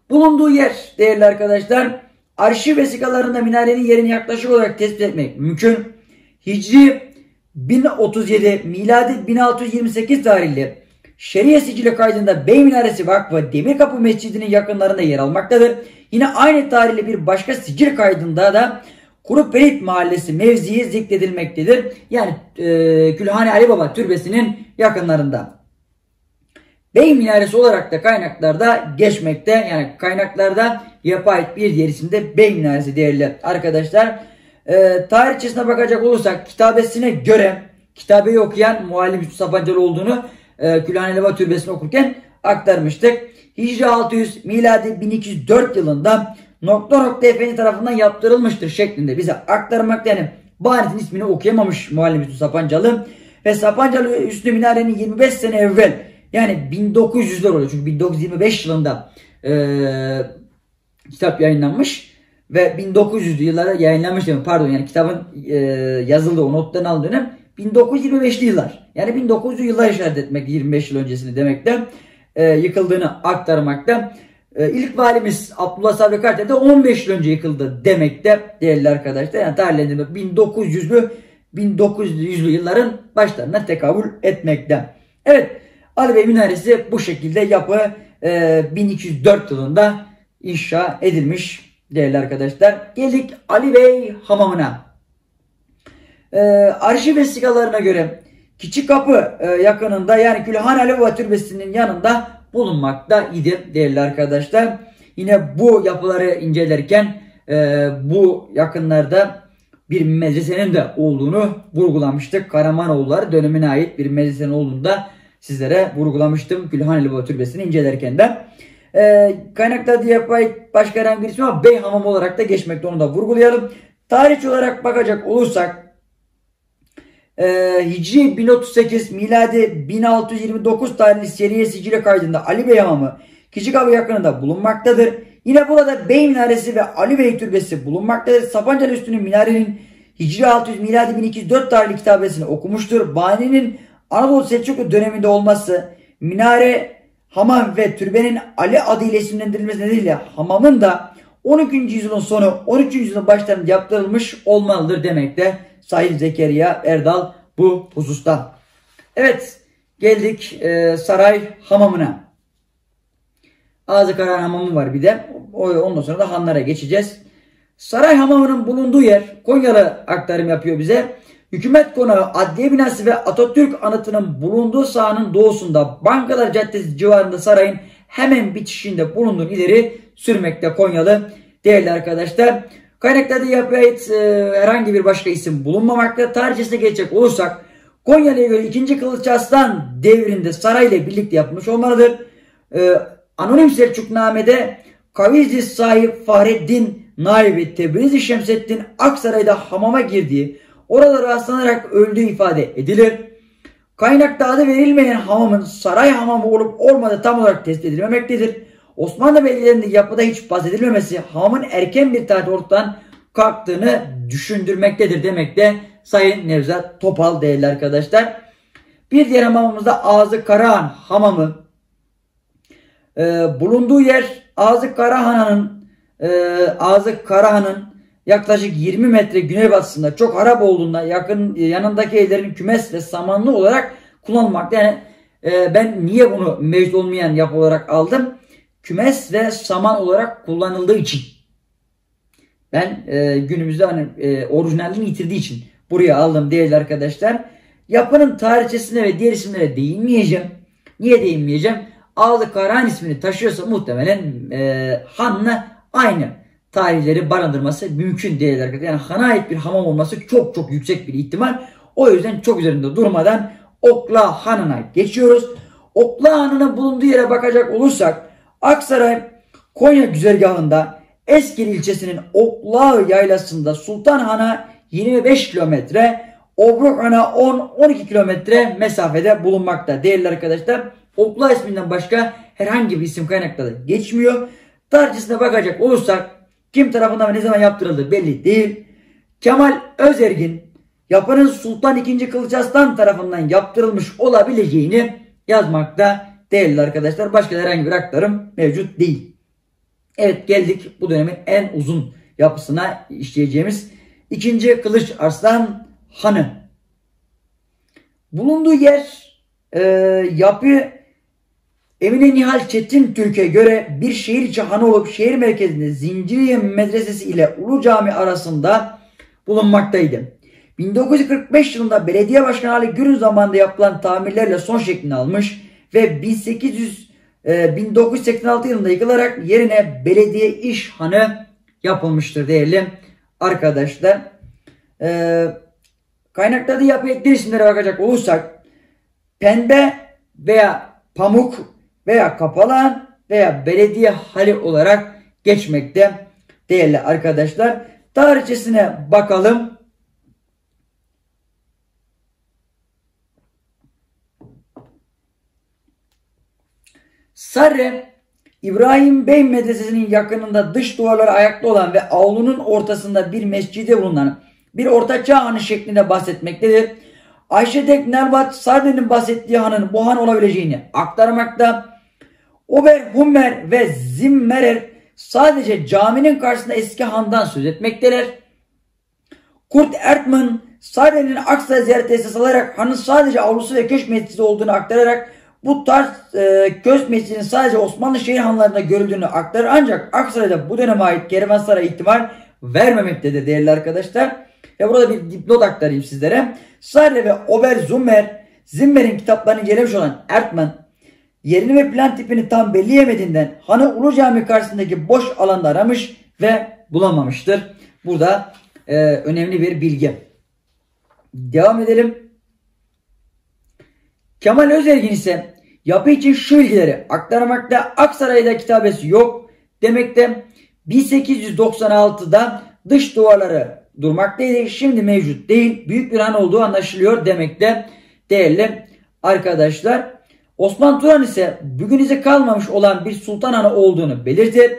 Bulunduğu yer değerli arkadaşlar arşiv vesikalarında minarenin yerini yaklaşık olarak tespit etmek mümkün. Hicri 1037 miladi 1628 tarihli Şeriye sicili kaydında Bey Minaresi Vakfı Demirkapı Mescidi'nin yakınlarında yer almaktadır. Yine aynı tarihli bir başka sicil kaydında da Kuru Perit Mahallesi mevzii zikredilmektedir. Yani e, Külhane Ali Baba Türbesi'nin yakınlarında. Bey Minaresi olarak da kaynaklarda geçmekte. Yani kaynaklarda yapay bir yer isimde Bey Minaresi değerli arkadaşlar. E, tarihçesine bakacak olursak kitabesine göre kitabeyi okuyan Muallim Yusuf Sapancalı olduğunu e, Külhaneleva Türbesi'ni okurken aktarmıştık. Hicri 600 miladi 1204 yılında nokta nokta efendi tarafından yaptırılmıştır şeklinde bize aktarmakta. Yani bu ayetin ismini okuyamamış Muallim Hüsnü Sapancalı. Ve Sapancalı Üstü Minare'nin 25 sene evvel yani 1900'ler oluyor. Çünkü 1925 yılında e, kitap yayınlanmış ve 1900'lü yıllara yayınlanmış pardon yani kitabın e, yazıldığı o nottan aldığı dönem 1925'li yıllar. Yani 1900'lü yıllar işaret etmek 25 yıl öncesini demekte e, yıkıldığını aktarmakta. e, ilk valimiz Abdullah Sabri Kartel de 15 yıl önce yıkıldı demekte değerli arkadaşlar. Yani tarihlendirme 1900'lü 1900'lü yılların başlarına tekabül etmekte. Evet Bey Minaresi bu şekilde yapı e, 1204 yılında inşa edilmiş değerli arkadaşlar. Geldik Ali Bey Hamamı'na. E, arşiv vesikalarına göre Küçük Kapı e, yakınında yani Külhan Ali Baba Türbesi'nin yanında bulunmakta idi değerli arkadaşlar. Yine bu yapıları incelerken e, bu yakınlarda bir medresenin de olduğunu vurgulamıştık. Karamanoğulları dönemine ait bir medresenin olduğunu da sizlere vurgulamıştım. Gülhaneli Baba Türbesi'ni incelerken de. E, kaynaklarda yapay başka herhangi bir isim ama Bey Hamam olarak da geçmekte onu da vurgulayalım. Tarih olarak bakacak olursak e, Hicri 1038 miladi 1629 tarihli seriye sicile kaydında Ali Bey Hamamı Küçükavı yakınında bulunmaktadır. Yine burada Bey Minaresi ve Ali Bey Türbesi bulunmaktadır. Sapancalı Üstü'nün minarenin Hicri 600 miladi 1204 tarihli kitabesini okumuştur. Bani'nin Anadolu Selçuklu döneminde olması, minare, hamam ve türbenin Ali adıyla isimlendirilmesi nedeniyle hamamın da 12. yüzyılın sonu 13. yüzyılın başlarında yaptırılmış olmalıdır demekte Sahil Zekeriya Erdal bu hususta. Evet geldik e, saray hamamına. Ağzı Karan Hamamı var bir de. Ondan sonra da hanlara geçeceğiz. Saray Hamamı'nın bulunduğu yer Konyalı aktarım yapıyor bize. Hükümet konağı adliye binası ve Atatürk anıtının bulunduğu sahanın doğusunda Bankalar Caddesi civarında sarayın hemen bitişinde bulunduğunu ileri sürmekte Konyalı. Değerli arkadaşlar kaynaklarda yapıya ait e, herhangi bir başka isim bulunmamakta. Tarihçesine geçecek olursak Konyalı'ya göre 2. Kılıç Arslan devrinde sarayla birlikte yapılmış olmalıdır. E, Anonim Selçukname'de Kavizli sahip Fahreddin Naibi Tebrizi Şemseddin Aksaray'da hamama girdiği, orada rastlanarak öldüğü ifade edilir. Kaynakta adı verilmeyen hamamın saray hamamı olup olmadığı tam olarak test edilmemektedir. Osmanlı belgelerinde yapıda hiç bahsedilmemesi hamamın erken bir tarihte ortadan kalktığını düşündürmektedir demekte Sayın Nevzat Topal değerli arkadaşlar. Bir diğer hamamımızda Ağzı Karahan hamamı e, bulunduğu yer Ağzı Karahan'ın e, Ağzı Karahan'ın yaklaşık 20 metre güneybatısında çok harap olduğunda yakın yanındaki evlerin kümes ve samanlı olarak kullanılmakta. Yani e, ben niye bunu mevcut olmayan yapı olarak aldım? Kümes ve saman olarak kullanıldığı için. Ben e, günümüzde hani e, orijinalliğini yitirdiği için buraya aldım değerli arkadaşlar. Yapının tarihçesine ve diğer isimlere değinmeyeceğim. Niye değinmeyeceğim? Ağlı Karahan ismini taşıyorsa muhtemelen e, hanla aynı tarihleri barındırması mümkün değil arkadaşlar. Yani hana ait bir hamam olması çok çok yüksek bir ihtimal. O yüzden çok üzerinde durmadan Okla Hanı'na geçiyoruz. Okla Hanı'nın bulunduğu yere bakacak olursak Aksaray Konya güzergahında Eskil ilçesinin Okla yaylasında Sultan Han'a 25 kilometre, Obruk Han'a 10-12 kilometre mesafede bulunmakta. Değerli arkadaşlar Okla isminden başka herhangi bir isim kaynakları geçmiyor. Tarihçesine bakacak olursak kim tarafından ve ne zaman yaptırıldığı belli değil. Kemal Özergin yapının Sultan II. Kılıçarslan tarafından yaptırılmış olabileceğini yazmakta değerli arkadaşlar. Başka herhangi bir aktarım mevcut değil. Evet geldik bu dönemin en uzun yapısına işleyeceğimiz ikinci Kılıç Arslan Hanı. Bulunduğu yer e, yapı Emine Nihal Çetin Türk'e göre bir şehir içi han olup şehir merkezinde Zinciriye Medresesi ile Ulu Cami arasında bulunmaktaydı. 1945 yılında belediye başkanı Ali Gürün zamanında yapılan tamirlerle son şeklini almış ve 1800 e, 1986 yılında yıkılarak yerine belediye iş hanı yapılmıştır değerli arkadaşlar. E, kaynaklarda yapı isimlere bakacak olursak pembe veya pamuk veya kapalan veya belediye hali olarak geçmekte değerli arkadaşlar. Tarihçesine bakalım. Sarre İbrahim Bey Medresesi'nin yakınında dış duvarları ayakta olan ve avlunun ortasında bir mescide bulunan bir ortaçağ hanı şeklinde bahsetmektedir. Ayşe Dek Nervat Sarre'nin bahsettiği hanın bu han olabileceğini aktarmakta. Oberhummer ve Zimmerer sadece caminin karşısında eski handan söz etmekteler. Kurt Ertmann Sarre'nin Aksa ziyaret esas alarak hanın sadece avlusu ve köşk mescidi olduğunu aktararak bu tarz e, köşk mescidinin sadece Osmanlı şehir hanlarında görüldüğünü aktarır. Ancak Aksaray'da bu döneme ait kervansaray ihtimal vermemektedir değerli arkadaşlar. Ve burada bir dipnot aktarayım sizlere. Sarre ve Oberzummer Zimmer'in kitaplarını incelemiş olan Ertmann yerini ve plan tipini tam belleyemediğinden hanı Ulu Cami karşısındaki boş alanda aramış ve bulamamıştır. Burada e, önemli bir bilgi. Devam edelim. Kemal Özergin ise yapı için şu bilgileri aktarmakta Aksaray'da kitabesi yok demekte 1896'da dış duvarları durmaktaydı. Şimdi mevcut değil. Büyük bir han olduğu anlaşılıyor demekte değerli arkadaşlar. Osman Turan ise bugün izi kalmamış olan bir sultan hanı olduğunu belirtir.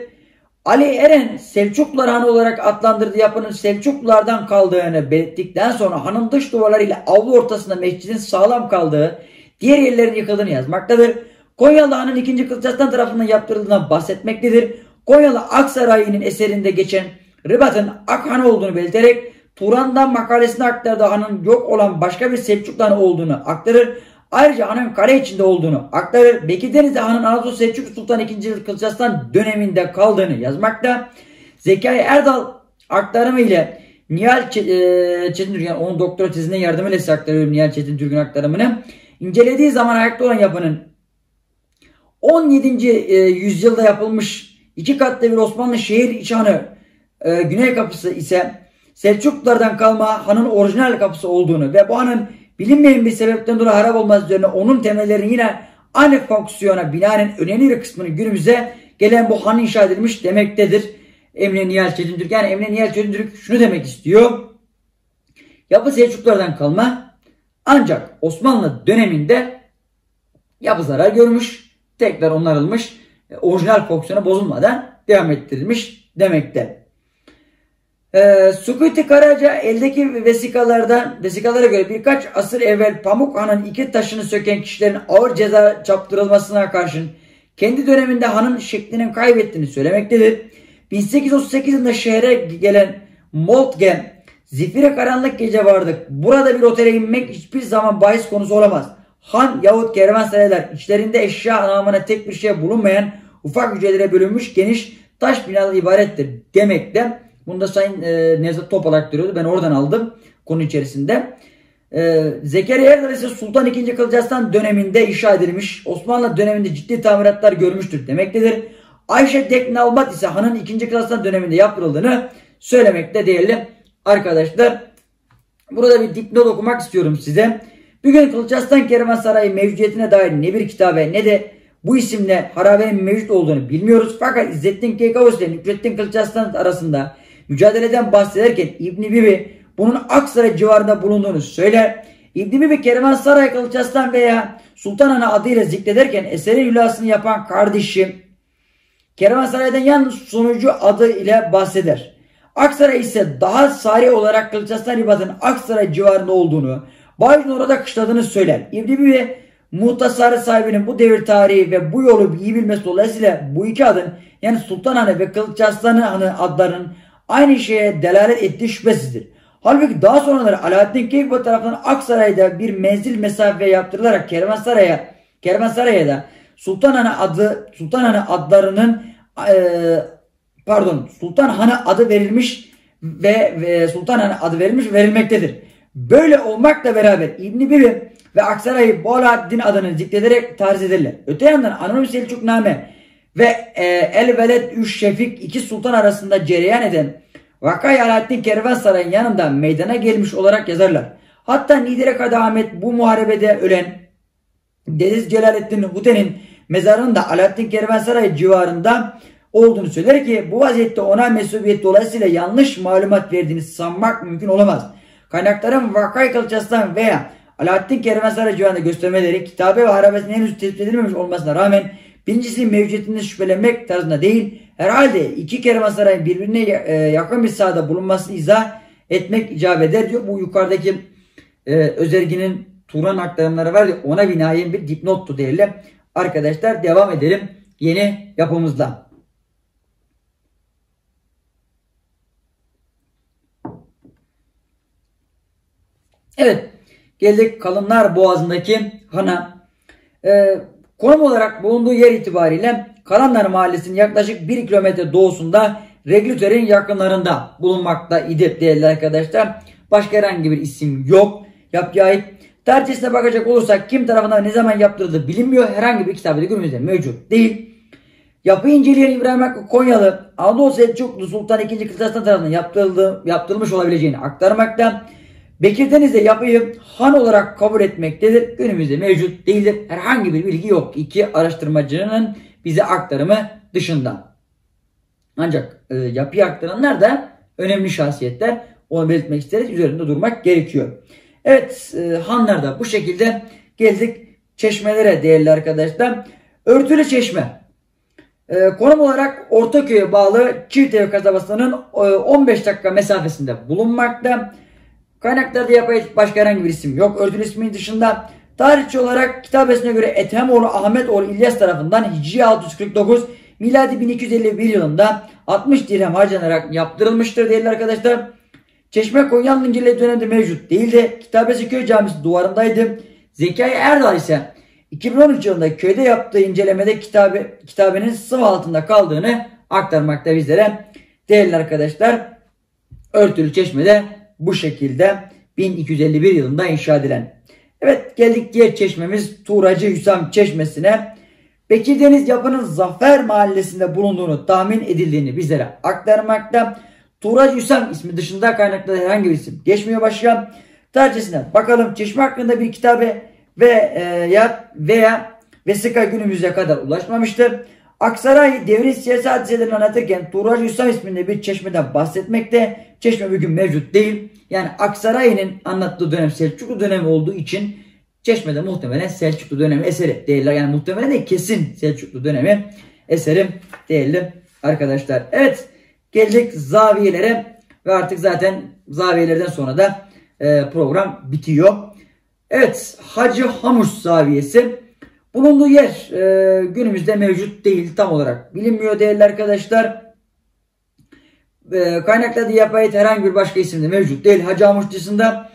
Ali Eren Selçuklular Hanı olarak adlandırdığı yapının Selçuklulardan kaldığını belirttikten sonra hanın dış duvarlarıyla avlu ortasında mescidin sağlam kaldığı, diğer yerlerin yıkıldığını yazmaktadır. Konyalı Han'ın 2. Kılıçarslan tarafından yaptırıldığından bahsetmektedir. Konyalı Aksaray'ın eserinde geçen Ribat'ın Akhan olduğunu belirterek Turan'dan makalesinde aktardığı hanın yok olan başka bir Selçuklu Hanı olduğunu aktarır. Ayrıca hanın kale içinde olduğunu aktarır. Bekir Deniz'de hanın Anadolu Selçuklu Sultan II. Kılıçarslan döneminde kaldığını yazmakta. Zekai Erdal aktarımı ile Nihal Çetin Türk'ün onun doktora tezine yardımıyla aktarıyorum Nihal Çetin Türk'ün aktarımını. İncelediği zaman ayakta olan yapının 17. yüzyılda yapılmış iki katlı bir Osmanlı şehir iç hanı Güney kapısı ise Selçuklulardan kalma hanın orijinal kapısı olduğunu ve bu hanın bilinmeyen bir sebepten dolayı harap olmaz üzerine onun temellerinin yine aynı fonksiyona binaen önemli bir kısmının günümüze gelen bu han inşa edilmiş demektedir. Emre Nihal Çetintürk. Yani Emre Nihal Çetintürk şunu demek istiyor. Yapı Selçuklulardan kalma ancak Osmanlı döneminde yapı zarar görmüş. Tekrar onarılmış. Orijinal fonksiyonu bozulmadan devam ettirilmiş demekte. Ee, Sukuti Karaca eldeki vesikalardan vesikalara göre birkaç asır evvel Pamuk Han'ın iki taşını söken kişilerin ağır ceza çaptırılmasına karşın kendi döneminde hanın şeklinin kaybettiğini söylemektedir. 1838 yılında şehre gelen Moltgen zifire karanlık gece vardık. Burada bir otele inmek hiçbir zaman bahis konusu olamaz. Han yahut kervansaraylar içlerinde eşya anlamına tek bir şey bulunmayan ufak hücrelere bölünmüş geniş taş binalı ibarettir demekte. Bunu da Sayın e, Nevzat Topal aktarıyordu. Ben oradan aldım konu içerisinde. E, Zekeriya Erdal ise Sultan II. Kılıçarslan döneminde inşa edilmiş. Osmanlı döneminde ciddi tamiratlar görmüştür demektedir. Ayşe Deknalbat ise hanın 2. Kılıçarslan döneminde yaptırıldığını söylemekte değerli arkadaşlar. Burada bir dipnot okumak istiyorum size. Bugün Kılıçarslan Kervansarayı mevcudiyetine dair ne bir kitabe ne de bu isimle harabenin mevcut olduğunu bilmiyoruz. Fakat İzzettin Keykavus ile Nükrettin Kılıçarslan arasında mücadeleden bahsederken İbni Bibi bunun Aksaray civarında bulunduğunu söyler. İbni Bibi Kervansaray Kılıçarslan veya Sultan Ana adıyla zikrederken eserin hülasını yapan kardeşi Kervansaray'dan yan sonucu adı ile bahseder. Aksaray ise daha sari olarak Kılıçarslan Ribat'ın Aksaray civarında olduğunu, Bayezid'in orada kışladığını söyler. İbni Bibi muhtasarı sahibinin bu devir tarihi ve bu yolu iyi bilmesi dolayısıyla bu iki adın yani Sultan Hanı ve Hanı adlarının aynı şeye delalet ettiği şüphesizdir. Halbuki daha sonraları Alaaddin Keykubat tarafından Aksaray'da bir menzil mesafe yaptırılarak Kervansaray'a Kervansaray'a da Sultan Hanı adı Sultan Hanı adlarının e, pardon Sultan Hanı adı verilmiş ve, ve Sultan Hanı adı verilmiş verilmektedir. Böyle olmakla beraber İbn Bibi ve Aksaray'ı bu Alaaddin adını zikrederek tarz ederler. Öte yandan Anonim Selçukname ve e, El Veled Üç Şefik iki sultan arasında cereyan eden Vakay Alaaddin Kervansaray'ın yanında meydana gelmiş olarak yazarlar. Hatta Nidire Kadı bu muharebede ölen Deniz Celaleddin Huten'in mezarının da Alaaddin Kervansaray civarında olduğunu söyler ki bu vaziyette ona mesubiyet dolayısıyla yanlış malumat verdiğini sanmak mümkün olamaz. Kaynakların Vakay Kılıçaslan veya Alaaddin Kervansaray civarında göstermeleri kitabe ve harabesinin henüz tespit edilmemiş olmasına rağmen birincisi mevcudiyetinden şüphelenmek tarzında değil herhalde iki kervansarayın birbirine e, yakın bir sahada bulunmasını izah etmek icap eder diyor. Bu yukarıdaki e, özerginin Turan aktarımları var ona binaen bir dipnottu değerli. Arkadaşlar devam edelim. yeni yapımızla. Evet geldik Kalınlar Boğazı'ndaki hana. Ee, konum olarak bulunduğu yer itibariyle Kalanlar Mahallesi'nin yaklaşık 1 kilometre doğusunda Reglüter'in yakınlarında bulunmakta idi değerli arkadaşlar. Başka herhangi bir isim yok. Yapıya ait. Tarihçesine bakacak olursak kim tarafından ne zaman yaptırıldığı bilinmiyor. Herhangi bir kitabı da günümüzde mevcut değil. Yapı inceleyen İbrahim Hakkı Konyalı Anadolu Selçuklu Sultan II. Kılıçdaroğlu tarafından yaptırıldı, yaptırılmış olabileceğini aktarmakta. Bekir Deniz de yapıyı han olarak kabul etmektedir. Günümüzde mevcut değildir. Herhangi bir bilgi yok. İki araştırmacının bize aktarımı dışında. Ancak e, yapıyı aktaranlar da önemli şahsiyetler. Onu belirtmek isteriz. Üzerinde durmak gerekiyor. Evet e, hanlar da bu şekilde geldik çeşmelere değerli arkadaşlar. Örtülü çeşme. E, konum olarak Ortaköy'e bağlı Çiğtepe kasabasının e, 15 dakika mesafesinde bulunmakta. Kaynaklarda yapay başka herhangi bir isim yok. Örtülü ismin dışında tarihçi olarak kitabesine göre Ethemoğlu Ahmetoğlu İlyas tarafından Hicri 649 miladi 1251 yılında 60 dirhem harcanarak yaptırılmıştır değerli arkadaşlar. Çeşme Konya'nın incele döneminde mevcut değildi. Kitabesi köy camisi duvarındaydı. Zekai Erdal ise 2013 yılında köyde yaptığı incelemede kitabı, kitabenin sıvı altında kaldığını aktarmakta bizlere. Değerli arkadaşlar örtülü çeşmede bu şekilde 1251 yılında inşa edilen. Evet geldik diğer çeşmemiz Tuğracı Hüsam Çeşmesi'ne. Bekir Deniz yapının Zafer Mahallesi'nde bulunduğunu tahmin edildiğini bizlere aktarmakta. Tuğracı Hüsam ismi dışında kaynaklarda herhangi bir isim geçmiyor başka. Tarihçesine bakalım çeşme hakkında bir kitabı ve e, ya veya vesika günümüze kadar ulaşmamıştır. Aksaray devri siyasi hadiselerini anlatırken Tuğracı Hüsam isminde bir çeşmeden bahsetmekte. Çeşme bugün mevcut değil. Yani Aksaray'ın anlattığı dönem Selçuklu dönemi olduğu için Çeşme'de muhtemelen Selçuklu dönemi eseri değerli. Yani muhtemelen de kesin Selçuklu dönemi eseri değerli arkadaşlar. Evet geldik zaviyelere ve artık zaten zaviyelerden sonra da e, program bitiyor. Evet Hacı Hamuş zaviyesi bulunduğu yer e, günümüzde mevcut değil tam olarak bilinmiyor değerli arkadaşlar. E, kaynaklarda yapay herhangi bir başka isimde mevcut değil Hacı Hamuş dışında.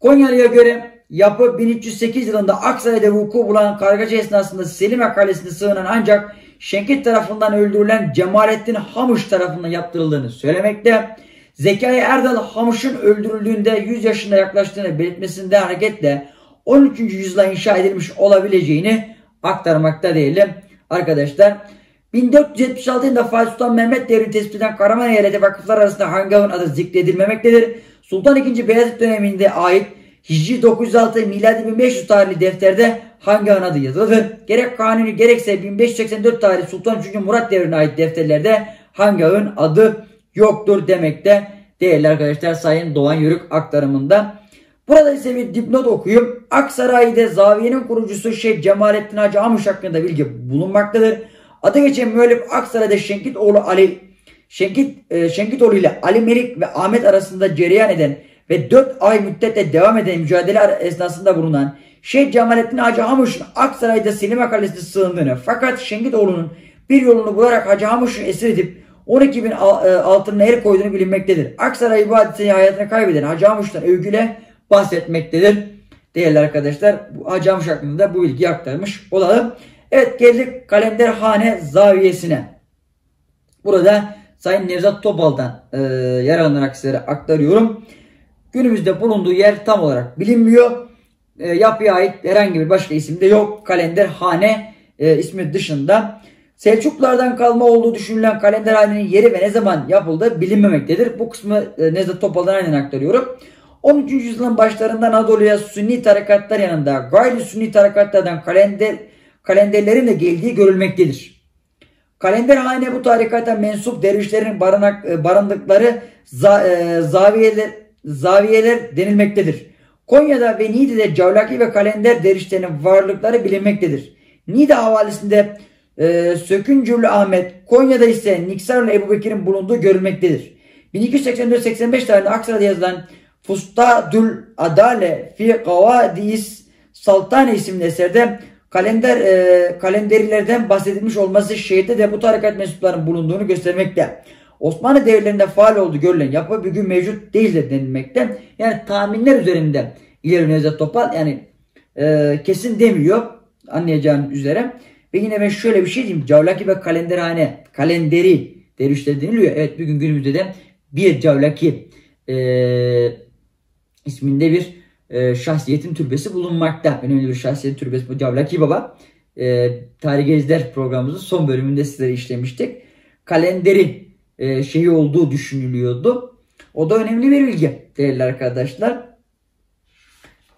Konyalı'ya göre yapı 1308 yılında Aksaray'da vuku bulan kargacı esnasında Selime Kalesi'nde sığınan ancak Şenkit tarafından öldürülen Cemalettin Hamuş tarafından yaptırıldığını söylemekte. Zekai Erdal Hamuş'un öldürüldüğünde 100 yaşında yaklaştığını belirtmesinden hareketle 13. yüzyılda inşa edilmiş olabileceğini aktarmakta değerli arkadaşlar. 1476 yılında Fatih Sultan Mehmet devri tespit eden Karaman eyaleti vakıflar arasında Hangav'ın adı zikredilmemektedir. Sultan II. Beyazıt döneminde ait Hicri 906 miladi 1500 tarihli defterde hangi adı yazılıdır? Gerek kanuni gerekse 1584 tarih Sultan 3. Murat devrine ait defterlerde hangi ağın adı yoktur demekte değerli arkadaşlar Sayın Doğan Yörük aktarımında. Burada ise bir dipnot okuyayım. Aksaray'da zaviyenin kurucusu Şeyh Cemalettin Hacı Amuş hakkında bilgi bulunmaktadır. Adı geçen müellif Aksaray'da Şenkitoğlu Ali Şenkit, e, Şenkitoğlu ile Ali Melik ve Ahmet arasında cereyan eden ve 4 ay müddette devam eden mücadele esnasında bulunan Şeyh Cemalettin Hacı Hamuş'un Aksaray'da Silime Kalesi'ne sığındığını fakat Şengitoğlu'nun bir yolunu bularak Hacı Hamuş'u esir edip 12 bin e, altınına el koyduğunu bilinmektedir. Aksaray hadiseyi hayatını kaybeden Hacı Hamuş'tan övgüyle bahsetmektedir. Değerli arkadaşlar Hacı Hamuş hakkında da bu bilgiyi aktarmış olalım. Evet geldik Kalenderhane Zaviyesi'ne. Burada Sayın Nevzat Topal'dan e, yer alınarak sizlere aktarıyorum. Günümüzde bulunduğu yer tam olarak bilinmiyor. E, yapıya ait herhangi bir başka isim de yok. Kalenderhane e, ismi dışında. Selçuklulardan kalma olduğu düşünülen kalenderhanenin yeri ve ne zaman yapıldığı bilinmemektedir. Bu kısmı e, Nezat Topal'dan aynen aktarıyorum. 13. yüzyılın başlarında Anadolu'ya Sünni tarikatlar yanında gayri Sünni tarikatlardan kalender, kalenderlerin de geldiği görülmektedir. Kalenderhane bu tarikata mensup dervişlerin barınak, e, barındıkları za, e, zaviyeler, zaviyeler denilmektedir. Konya'da ve Niğde'de Cavlaki ve Kalender dervişlerinin varlıkları bilinmektedir. Niğde havalisinde e, Söküncürlü Ahmet, Konya'da ise Niksarlı Ebu Bekir'in bulunduğu görülmektedir. 1284-85 tarihinde Aksaray'da yazılan Fustadül Adale fi Gavadis Saltane isimli eserde kalender e, kalenderilerden bahsedilmiş olması şehirde de bu tarikat mensuplarının bulunduğunu göstermekte. Osmanlı devirlerinde faal olduğu görülen yapı bir gün mevcut değildir denilmekte. Yani tahminler üzerinde ileri Nevzat Topal yani e, kesin demiyor anlayacağınız üzere. Ve yine ben şöyle bir şey diyeyim. Cavlaki ve kalenderhane, kalenderi dervişler deniliyor. Evet bugün günümüzde de bir Cavlaki e, isminde bir e, şahsiyetin türbesi bulunmakta. Önemli bir şahsiyetin türbesi bu Cavlaki Baba. E, Tarih Gezler programımızın son bölümünde sizlere işlemiştik. Kalenderi e, şeyi olduğu düşünülüyordu. O da önemli bir bilgi değerli arkadaşlar.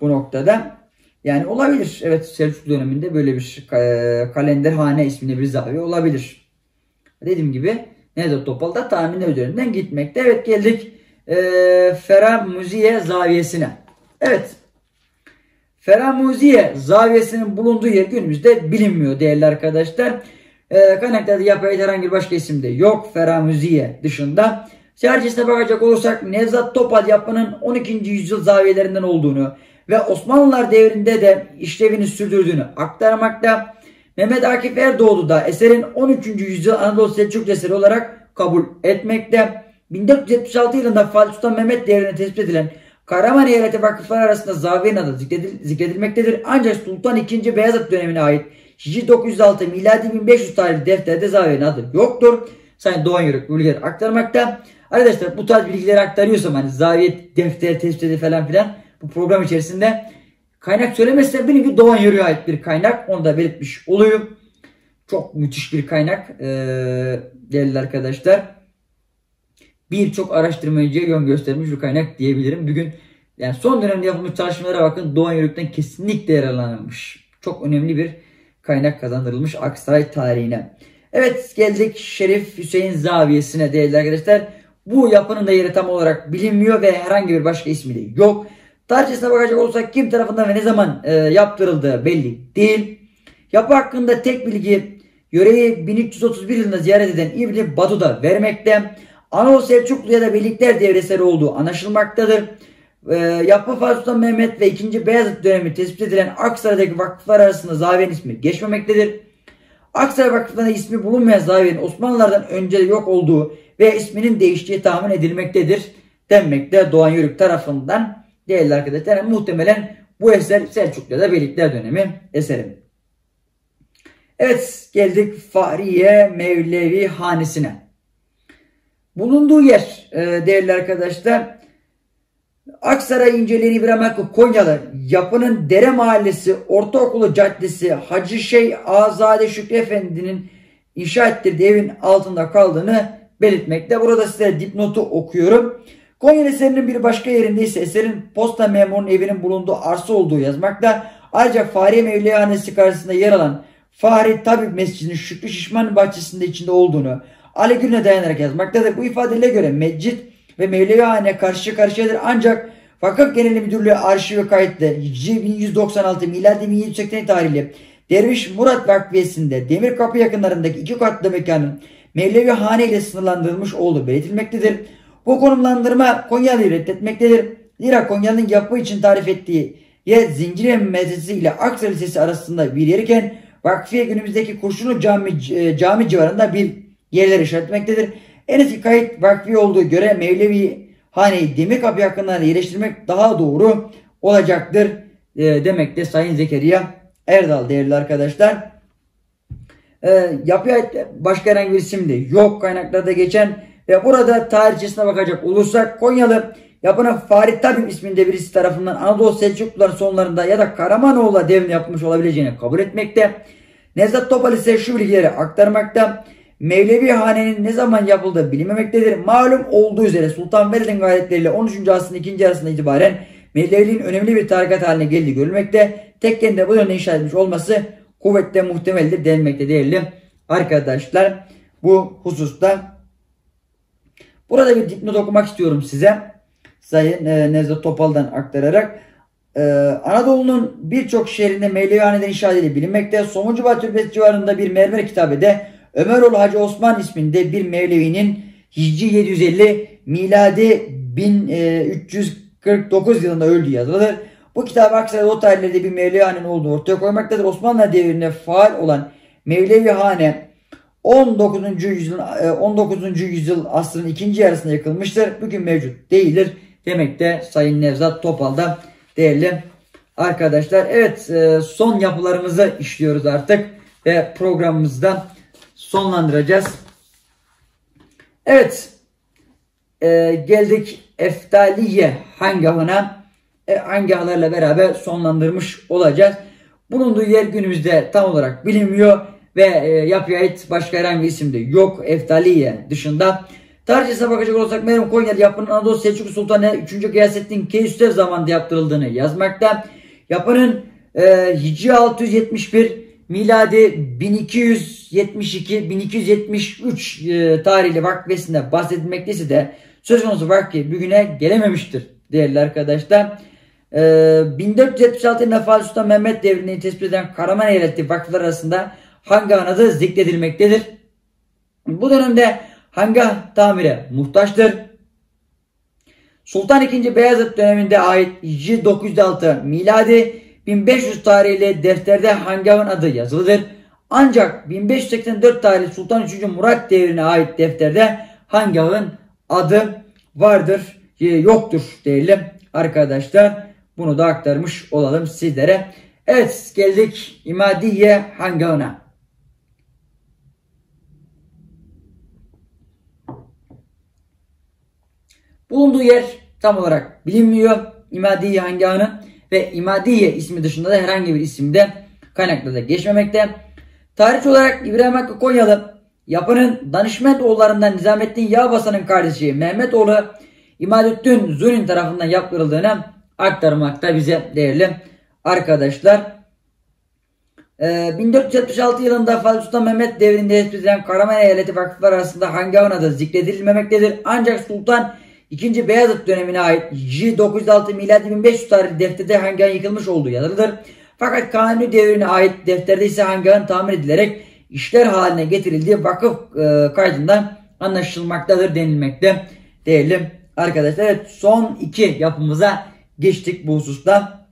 Bu noktada yani olabilir. Evet Selçuklu döneminde böyle bir e, kalenderhane isminde bir zaviye olabilir. Dediğim gibi Nevzat Topal da tahminler üzerinden gitmekte. Evet geldik e, Ferah Müziye zaviyesine. Evet. Ferah Müziye zaviyesinin bulunduğu yer günümüzde bilinmiyor değerli arkadaşlar. E, kaynaklarda yapay herhangi bir başka isim de yok. Ferah Müziye dışında. Sercisine bakacak olursak Nevzat Topal yapının 12. yüzyıl zaviyelerinden olduğunu ve Osmanlılar devrinde de işlevini sürdürdüğünü aktarmakta. Mehmet Akif Erdoğdu da eserin 13. yüzyıl Anadolu Selçuklu eseri olarak kabul etmekte. 1476 yılında Fatih Sultan Mehmet devrinde tespit edilen Karaman Eyaleti vakıflar arasında zaviyenin adı zikredil, zikredilmektedir. Ancak Sultan II. Beyazıt dönemine ait Hicri 906 miladi 1500 tarihli defterde zaviyenin adı yoktur. Sayın Doğan Yörük bilgileri aktarmakta. Arkadaşlar bu tarz bilgileri aktarıyorsam hani zaviyet defteri tespit edildi falan filan bu program içerisinde kaynak söylemezsem benim ki Doğan Yörük'e ait bir kaynak. Onu da belirtmiş olayım. Çok müthiş bir kaynak ee, değerli arkadaşlar. Birçok araştırmacıya yön göstermiş bir kaynak diyebilirim. Bugün yani son dönemde yapılmış çalışmalara bakın Doğan Yörük'ten kesinlikle yararlanılmış. Çok önemli bir kaynak kazandırılmış Aksaray tarihine. Evet geldik Şerif Hüseyin Zaviyesi'ne değerli arkadaşlar. Bu yapının da yeri tam olarak bilinmiyor ve herhangi bir başka ismi de yok. Tarihçesine bakacak olursak kim tarafından ve ne zaman e, yaptırıldığı belli değil. Yapı hakkında tek bilgi yöreyi 1331 yılında ziyaret eden İbni Batu'da vermekte. Anadolu Selçuklu ya da Beylikler devresleri olduğu anlaşılmaktadır. E, yapı Fatih Mehmet ve 2. Beyazıt dönemi tespit edilen Aksaray'daki vakıflar arasında zaviyenin ismi geçmemektedir. Aksaray vakıflarında ismi bulunmayan zaviyenin Osmanlılardan önce yok olduğu ve isminin değiştiği tahmin edilmektedir denmekte Doğan Yörük tarafından değerli arkadaşlar. Yani muhtemelen bu eser Selçuklu'da Beylikler dönemi eseri. Evet geldik Fahriye Mevlevi Hanesi'ne. Bulunduğu yer e, değerli arkadaşlar Aksaray İnceliğini İbrahim Hakkı Konyalı yapının Dere Mahallesi Ortaokulu Caddesi Hacı Şey Azade Şükrü Efendi'nin inşa ettirdiği evin altında kaldığını belirtmekte. Burada size dipnotu okuyorum. Konya eserinin bir başka yerinde ise eserin posta memurunun evinin bulunduğu arsa olduğu yazmakta. Ayrıca Fahriye Mevlihanesi karşısında yer alan Fahri Tabip Mescidi'nin Şükrü Şişman bahçesinde içinde olduğunu Ali Gül'üne dayanarak yazmaktadır. Bu ifadeyle göre Mecid ve Mevlevihane karşı karşıyadır ancak Vakıf Genel Müdürlüğü arşivi kayıtlı Hicri 1196 miladi 1780 tarihli Derviş Murat Vakfiyesi'nde Demir Kapı yakınlarındaki iki katlı mekanın Mevlevi Hane ile sınırlandırılmış olduğu belirtilmektedir. Bu konumlandırma Konyalı'yı reddetmektedir. Zira Konyalı'nın yapı için tarif ettiği yer Zincirleme Medresesi ile Aksaray Lisesi arasında bir yerken Vakfiye günümüzdeki Kurşunlu Cami, e, cami civarında bir yerler işaretmektedir. En eski kayıt Vakfiye olduğu göre Mevlevi Haneyi Demirkapı yakınlarına yerleştirmek daha doğru olacaktır e, demekte Sayın Zekeriya Erdal değerli arkadaşlar. E, yapıya başka herhangi bir isim de yok kaynaklarda geçen ve burada tarihçesine bakacak olursak Konyalı yapının Farid Tabip isminde birisi tarafından Anadolu Selçukluların sonlarında ya da Karamanoğlu devrinde yapılmış olabileceğini kabul etmekte. Nevzat Topal ise şu bilgileri aktarmakta. Mevlevi hanenin ne zaman yapıldığı bilinmemektedir. Malum olduğu üzere Sultan Velid'in gayretleriyle 13. asrın ikinci arasında itibaren Mevleviliğin önemli bir tarikat haline geldiği görülmekte. Tekken de bu yönde inşa edilmiş olması kuvvetle muhtemeldir denilmekte değerli arkadaşlar. Bu hususta Burada bir dipnot okumak istiyorum size. Sayın e, Topal'dan aktararak. Ee, Anadolu'nun birçok şehrinde Mevlevihane'den inşa edildiği bilinmekte. Somuncuba Türbesi civarında bir mermer kitabede Ömeroğlu Hacı Osman isminde bir Mevlevi'nin Hicri 750 miladi 1349 yılında öldüğü yazılıdır. Bu kitap Aksaray'da o tarihlerde bir Mevlevihane'nin olduğu ortaya koymaktadır. Osmanlı devrinde faal olan Mevlevihane 19. yüzyıl 19. E, yüzyıl asrın ikinci yarısında yakılmıştır. Bugün mevcut değildir demekte Sayın Nevzat Topal'da değerli arkadaşlar. Evet e, son yapılarımızı işliyoruz artık ve programımızda sonlandıracağız. Evet e, geldik Eftaliye hangahına e, hangahlarla beraber sonlandırmış olacağız. Bulunduğu yer günümüzde tam olarak bilinmiyor ve e, yapıya ait başka herhangi bir isim de yok Eftaliye dışında. Tarihçesine bakacak olursak Meryem Konya'da yapının Anadolu Selçuklu Sultanı 3. Gıyasettin Keyüstev zamanında yaptırıldığını yazmakta. Yapının e, Hicri 671 miladi 1272-1273 e, tarihli vakfesinde bahsedilmekteyse de söz konusu vakti bugüne gelememiştir değerli arkadaşlar. E, 1476 yılında Sultan Mehmet devrinde tespit eden Karaman Eyaletli vakıflar arasında Hangah'ın adı zikredilmektedir. Bu dönemde Hangah tamire muhtaçtır. Sultan II. Beyazıt döneminde ait Hicri 906 miladi 1500 tarihli defterde Hangah'ın adı yazılıdır. Ancak 1584 tarihli Sultan III. Murat devrine ait defterde Hangah'ın adı vardır, e, yoktur değerli arkadaşlar. Bunu da aktarmış olalım sizlere. Evet geldik İmadiye Hangah'ına. Bulunduğu yer tam olarak bilinmiyor. İmadiye Hangah'ının ve İmadiye ismi dışında da herhangi bir isimde kaynaklarda geçmemekte. Tarih olarak İbrahim Hakkı Konyalı yapının danışment oğullarından Nizamettin Yağbasan'ın kardeşi Mehmet oğlu İmadettin Zünin tarafından yaptırıldığını aktarmakta bize değerli arkadaşlar. 1476 ee, yılında Fatih Sultan Mehmet devrinde tespit edilen Karaman Eyaleti vakıflar arasında Hangav'ın adı zikredilmemektedir. Ancak Sultan 2. Beyazıt dönemine ait J906 miladi 1500 tarihli defterde Hangav'ın yıkılmış olduğu yazılıdır. Fakat Kanuni devrine ait defterde ise Hangav'ın tamir edilerek işler haline getirildiği vakıf e, kaydından anlaşılmaktadır denilmekte. Değerli arkadaşlar evet, son iki yapımıza geçtik bu hususta.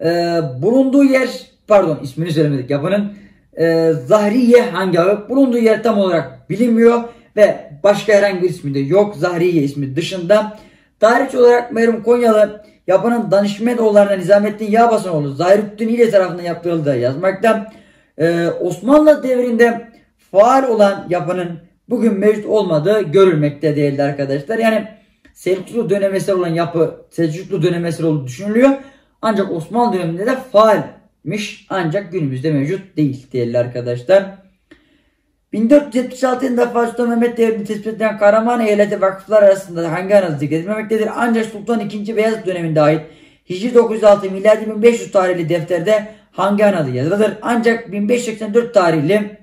Ee, bulunduğu yer pardon ismini söylemedik yapının e, Zahriye Hangavı bulunduğu yer tam olarak bilinmiyor ve başka herhangi bir ismi de yok Zahriye ismi dışında. Tarihçi olarak merhum Konyalı yapının Danışmenoğullarına Nizamettin Yağbasanoğlu Zahirüddin ile tarafından yaptırıldığı yazmakta. Ee, Osmanlı devrinde faal olan yapının bugün mevcut olmadığı görülmekte değerli arkadaşlar. Yani Selçuklu dönemesel olan yapı Selçuklu dönemesel olduğu düşünülüyor. Ancak Osmanlı döneminde de faalmiş ancak günümüzde mevcut değil değerli arkadaşlar. 1476 yılında Fatih Mehmet devrinde tespit edilen Kahraman Eyalet vakıflar arasında hangi anası zikredilmemektedir. Ancak Sultan II. Beyazıt döneminde ait Hicri 906 miladi 1500 tarihli defterde hangi adı yazılıdır. Ancak 1584 tarihli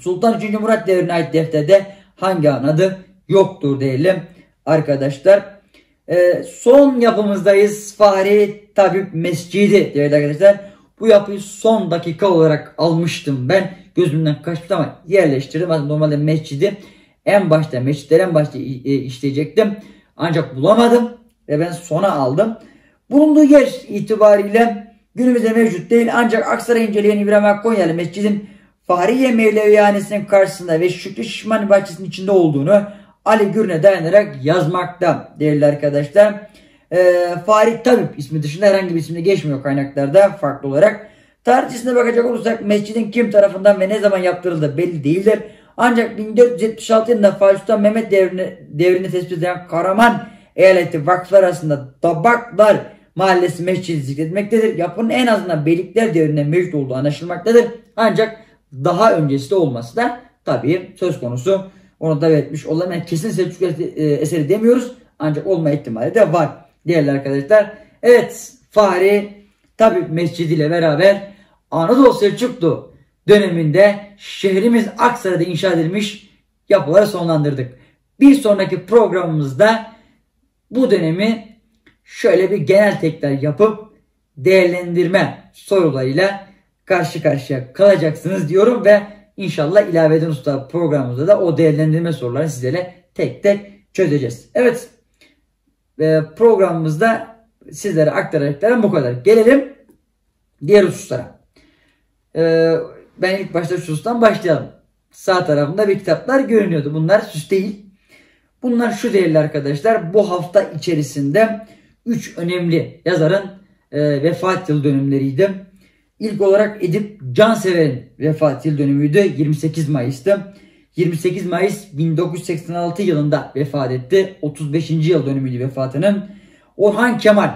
Sultan III. Murat devrine ait defterde hangi adı yoktur diyelim arkadaşlar. Ee, son yapımızdayız. Fahri Tabip Mescidi değerli arkadaşlar. Bu yapıyı son dakika olarak almıştım ben. Gözümden kaçtı ama yerleştirdim. Normalde mescidi en başta mescitler en başta e, işleyecektim. Ancak bulamadım ve ben sona aldım. Bulunduğu yer itibariyle günümüzde mevcut değil. Ancak Aksaray inceleyen İbrahim Akkonyalı Mescidin Fahriye Mevlevihanesi'nin karşısında ve Şükrü Şişman bahçesinin içinde olduğunu Ali Gürne dayanarak yazmakta değerli arkadaşlar. E, Farid Tabip ismi dışında herhangi bir isimde geçmiyor kaynaklarda farklı olarak. Tarihçesine bakacak olursak mescidin kim tarafından ve ne zaman yaptırıldığı belli değildir. Ancak 1476 yılında Fatih Sultan Mehmet devrinde, devrinde tespit edilen Karaman eyaleti vakıflar arasında Tabaklar Mahallesi mescidi zikredilmektedir. Yapının en azından Beylikler devrinde mevcut olduğu anlaşılmaktadır. Ancak daha öncesi de olması da tabii söz konusu. Onu da belirtmiş olalım. Kesin Selçuk e, eseri demiyoruz. Ancak olma ihtimali de var değerli arkadaşlar. Evet Fahri tabi mescidi ile beraber Anadolu Selçuklu döneminde şehrimiz Aksaray'da inşa edilmiş yapıları sonlandırdık. Bir sonraki programımızda bu dönemi şöyle bir genel tekrar yapıp değerlendirme sorularıyla karşı karşıya kalacaksınız diyorum ve inşallah ilaveden usta programımızda da o değerlendirme sorularını sizlere tek tek çözeceğiz. Evet programımızda sizlere aktaracaklarım bu kadar. Gelelim diğer hususlara. Ee, ben ilk başta şu başlayalım. Sağ tarafında bir kitaplar görünüyordu. Bunlar süs değil. Bunlar şu değerli arkadaşlar. Bu hafta içerisinde 3 önemli yazarın e, vefat yıl dönümleriydi. İlk olarak Edip Cansever'in vefat yıl dönümüydü. 28 Mayıs'tı. 28 Mayıs 1986 yılında vefat etti. 35. yıl dönümüydü vefatının. Orhan Kemal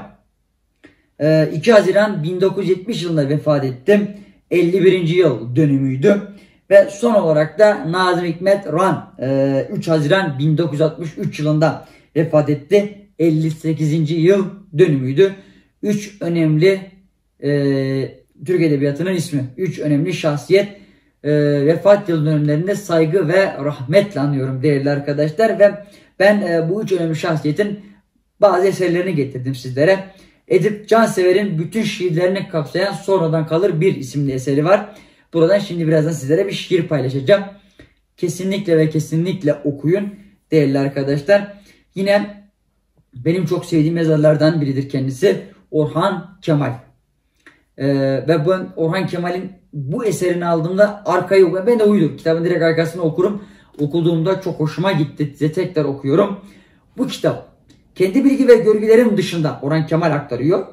2 e, Haziran 1970 yılında vefat etti. 51. yıl dönümüydü. Ve son olarak da Nazım Hikmet Ran 3 e, Haziran 1963 yılında vefat etti. 58. yıl dönümüydü. 3 önemli e, Türk Edebiyatı'nın ismi. 3 önemli şahsiyet e, vefat yıl dönümlerinde saygı ve rahmetle anıyorum değerli arkadaşlar. Ve ben e, bu üç önemli şahsiyetin bazı eserlerini getirdim sizlere. Edip Cansever'in bütün şiirlerini kapsayan Sonradan Kalır Bir isimli eseri var. Buradan şimdi birazdan sizlere bir şiir paylaşacağım. Kesinlikle ve kesinlikle okuyun değerli arkadaşlar. Yine benim çok sevdiğim yazarlardan biridir kendisi. Orhan Kemal. Ee, ve ben Orhan Kemal'in bu eserini aldığımda arkayı okudum. Ben de uyudum. Kitabın direkt arkasını okurum. Okuduğumda çok hoşuma gitti. Size tekrar okuyorum. Bu kitap kendi bilgi ve görgülerim dışında Orhan Kemal aktarıyor.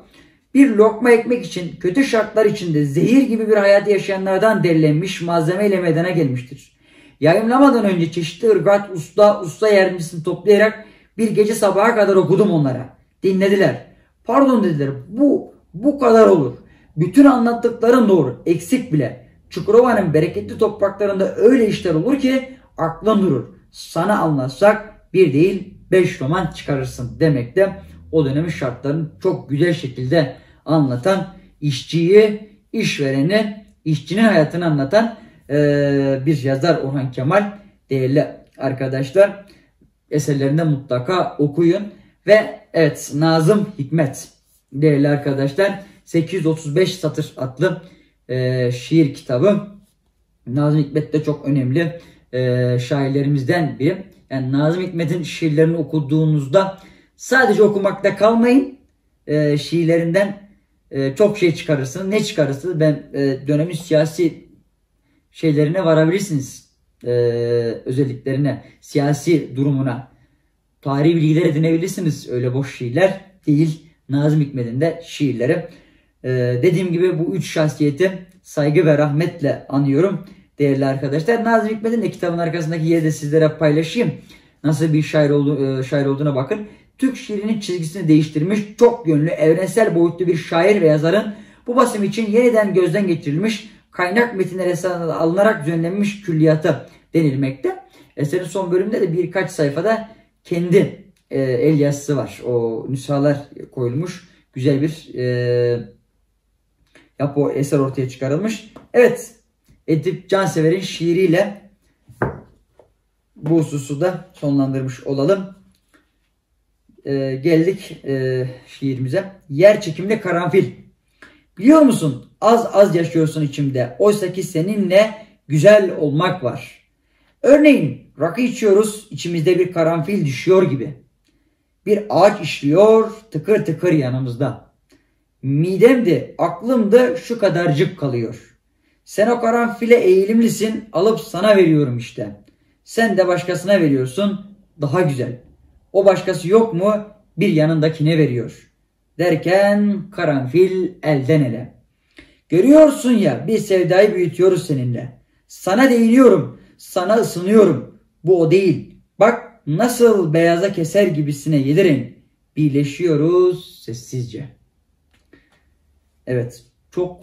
Bir lokma ekmek için kötü şartlar içinde zehir gibi bir hayatı yaşayanlardan derilenmiş malzemeyle meydana gelmiştir. Yayınlamadan önce çeşitli ırgat, usta, usta yardımcısını toplayarak bir gece sabaha kadar okudum onlara. Dinlediler. Pardon dediler. Bu, bu kadar olur. Bütün anlattıkların doğru. Eksik bile. Çukurova'nın bereketli topraklarında öyle işler olur ki aklın durur. Sana anlatsak bir değil beş roman çıkarırsın demekte o dönemin şartlarını çok güzel şekilde anlatan işçiyi, işvereni, işçinin hayatını anlatan e, bir yazar Orhan Kemal. Değerli arkadaşlar eserlerinde mutlaka okuyun. Ve evet Nazım Hikmet değerli arkadaşlar 835 satır adlı e, şiir kitabı. Nazım Hikmet de çok önemli e, şairlerimizden biri. Yani Nazım Hikmet'in şiirlerini okuduğunuzda sadece okumakta kalmayın. E, şiirlerinden e, çok şey çıkarırsınız. Ne çıkarırsınız? Ben e, dönemin siyasi şeylerine varabilirsiniz. E, özelliklerine, siyasi durumuna. Tarihi bilgiler edinebilirsiniz. Öyle boş şiirler değil. Nazım Hikmet'in de şiirleri. Ee, dediğim gibi bu üç şahsiyeti saygı ve rahmetle anıyorum değerli arkadaşlar. Nazım Hikmet'in de kitabın arkasındaki yeri de sizlere paylaşayım. Nasıl bir şair, oldu, e, şair olduğuna bakın. Türk şiirinin çizgisini değiştirmiş, çok yönlü, evrensel boyutlu bir şair ve yazarın bu basım için yeniden gözden geçirilmiş, kaynak metinler esasında alınarak düzenlenmiş külliyatı denilmekte. Eserin son bölümünde de birkaç sayfada kendi e, el yazısı var. O nüshalar koyulmuş. Güzel bir e, yapı eser ortaya çıkarılmış. Evet Edip Cansever'in şiiriyle bu hususu da sonlandırmış olalım. Ee, geldik e, şiirimize. Yer çekimli karanfil. Biliyor musun az az yaşıyorsun içimde. Oysa ki seninle güzel olmak var. Örneğin rakı içiyoruz içimizde bir karanfil düşüyor gibi. Bir ağaç işliyor tıkır tıkır yanımızda. Midemdi, aklımda şu kadarcık kalıyor. Sen o karanfile eğilimlisin, alıp sana veriyorum işte. Sen de başkasına veriyorsun, daha güzel. O başkası yok mu, bir yanındakine veriyor. Derken karanfil elden ele. Görüyorsun ya, bir sevdayı büyütüyoruz seninle. Sana değiniyorum, sana ısınıyorum. Bu o değil. Bak nasıl beyaza keser gibisine yedirin. Birleşiyoruz sessizce.'' Evet çok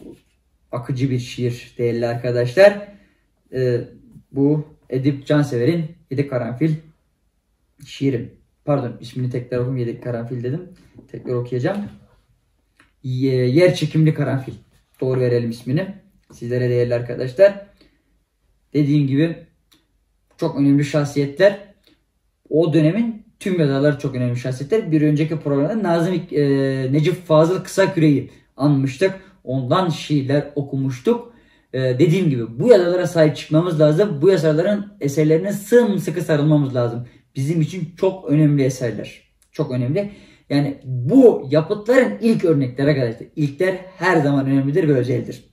akıcı bir şiir değerli arkadaşlar. Ee, bu Edip Cansever'in Yedi Karanfil şiirim. Pardon ismini tekrar okuyayım Yedi Karanfil dedim. Tekrar okuyacağım. Yer çekimli karanfil. Doğru verelim ismini. Sizlere değerli arkadaşlar. Dediğim gibi çok önemli şahsiyetler. O dönemin tüm yazarlar çok önemli şahsiyetler. Bir önceki programda Nazım e, Necip Fazıl Kısaküre'yi anmıştık. Ondan şiirler okumuştuk. Ee, dediğim gibi bu yazarlara sahip çıkmamız lazım. Bu yazarların eserlerine sımsıkı sarılmamız lazım. Bizim için çok önemli eserler. Çok önemli. Yani bu yapıtların ilk örnekleri arkadaşlar. İlkler her zaman önemlidir ve özeldir.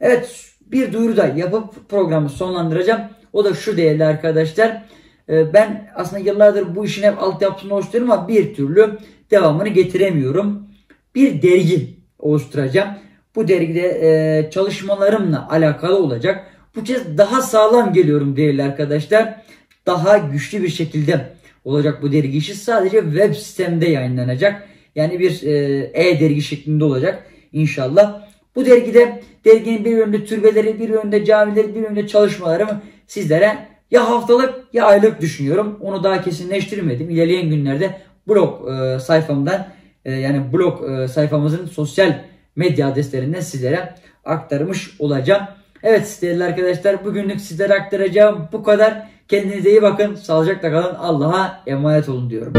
Evet bir duyuru da yapıp programı sonlandıracağım. O da şu değerli arkadaşlar. Ee, ben aslında yıllardır bu işin hep altyapısını oluşturuyorum ama bir türlü devamını getiremiyorum. Bir dergi oluşturacağım. Bu dergide e, çalışmalarımla alakalı olacak. Bu kez daha sağlam geliyorum değerli arkadaşlar. Daha güçlü bir şekilde olacak bu dergi işi. Sadece web sistemde yayınlanacak. Yani bir e, e-dergi şeklinde olacak inşallah. Bu dergide derginin bir yönde türbeleri, bir yönde camileri, bir yönde çalışmalarımı sizlere ya haftalık ya aylık düşünüyorum. Onu daha kesinleştirmedim. İlerleyen günlerde blog e, sayfamdan e, yani blog e, sayfamızın sosyal medya adreslerinden sizlere aktarmış olacağım. Evet değerli arkadaşlar bugünlük sizlere aktaracağım bu kadar. Kendinize iyi bakın. Sağlıcakla kalın. Allah'a emanet olun diyorum.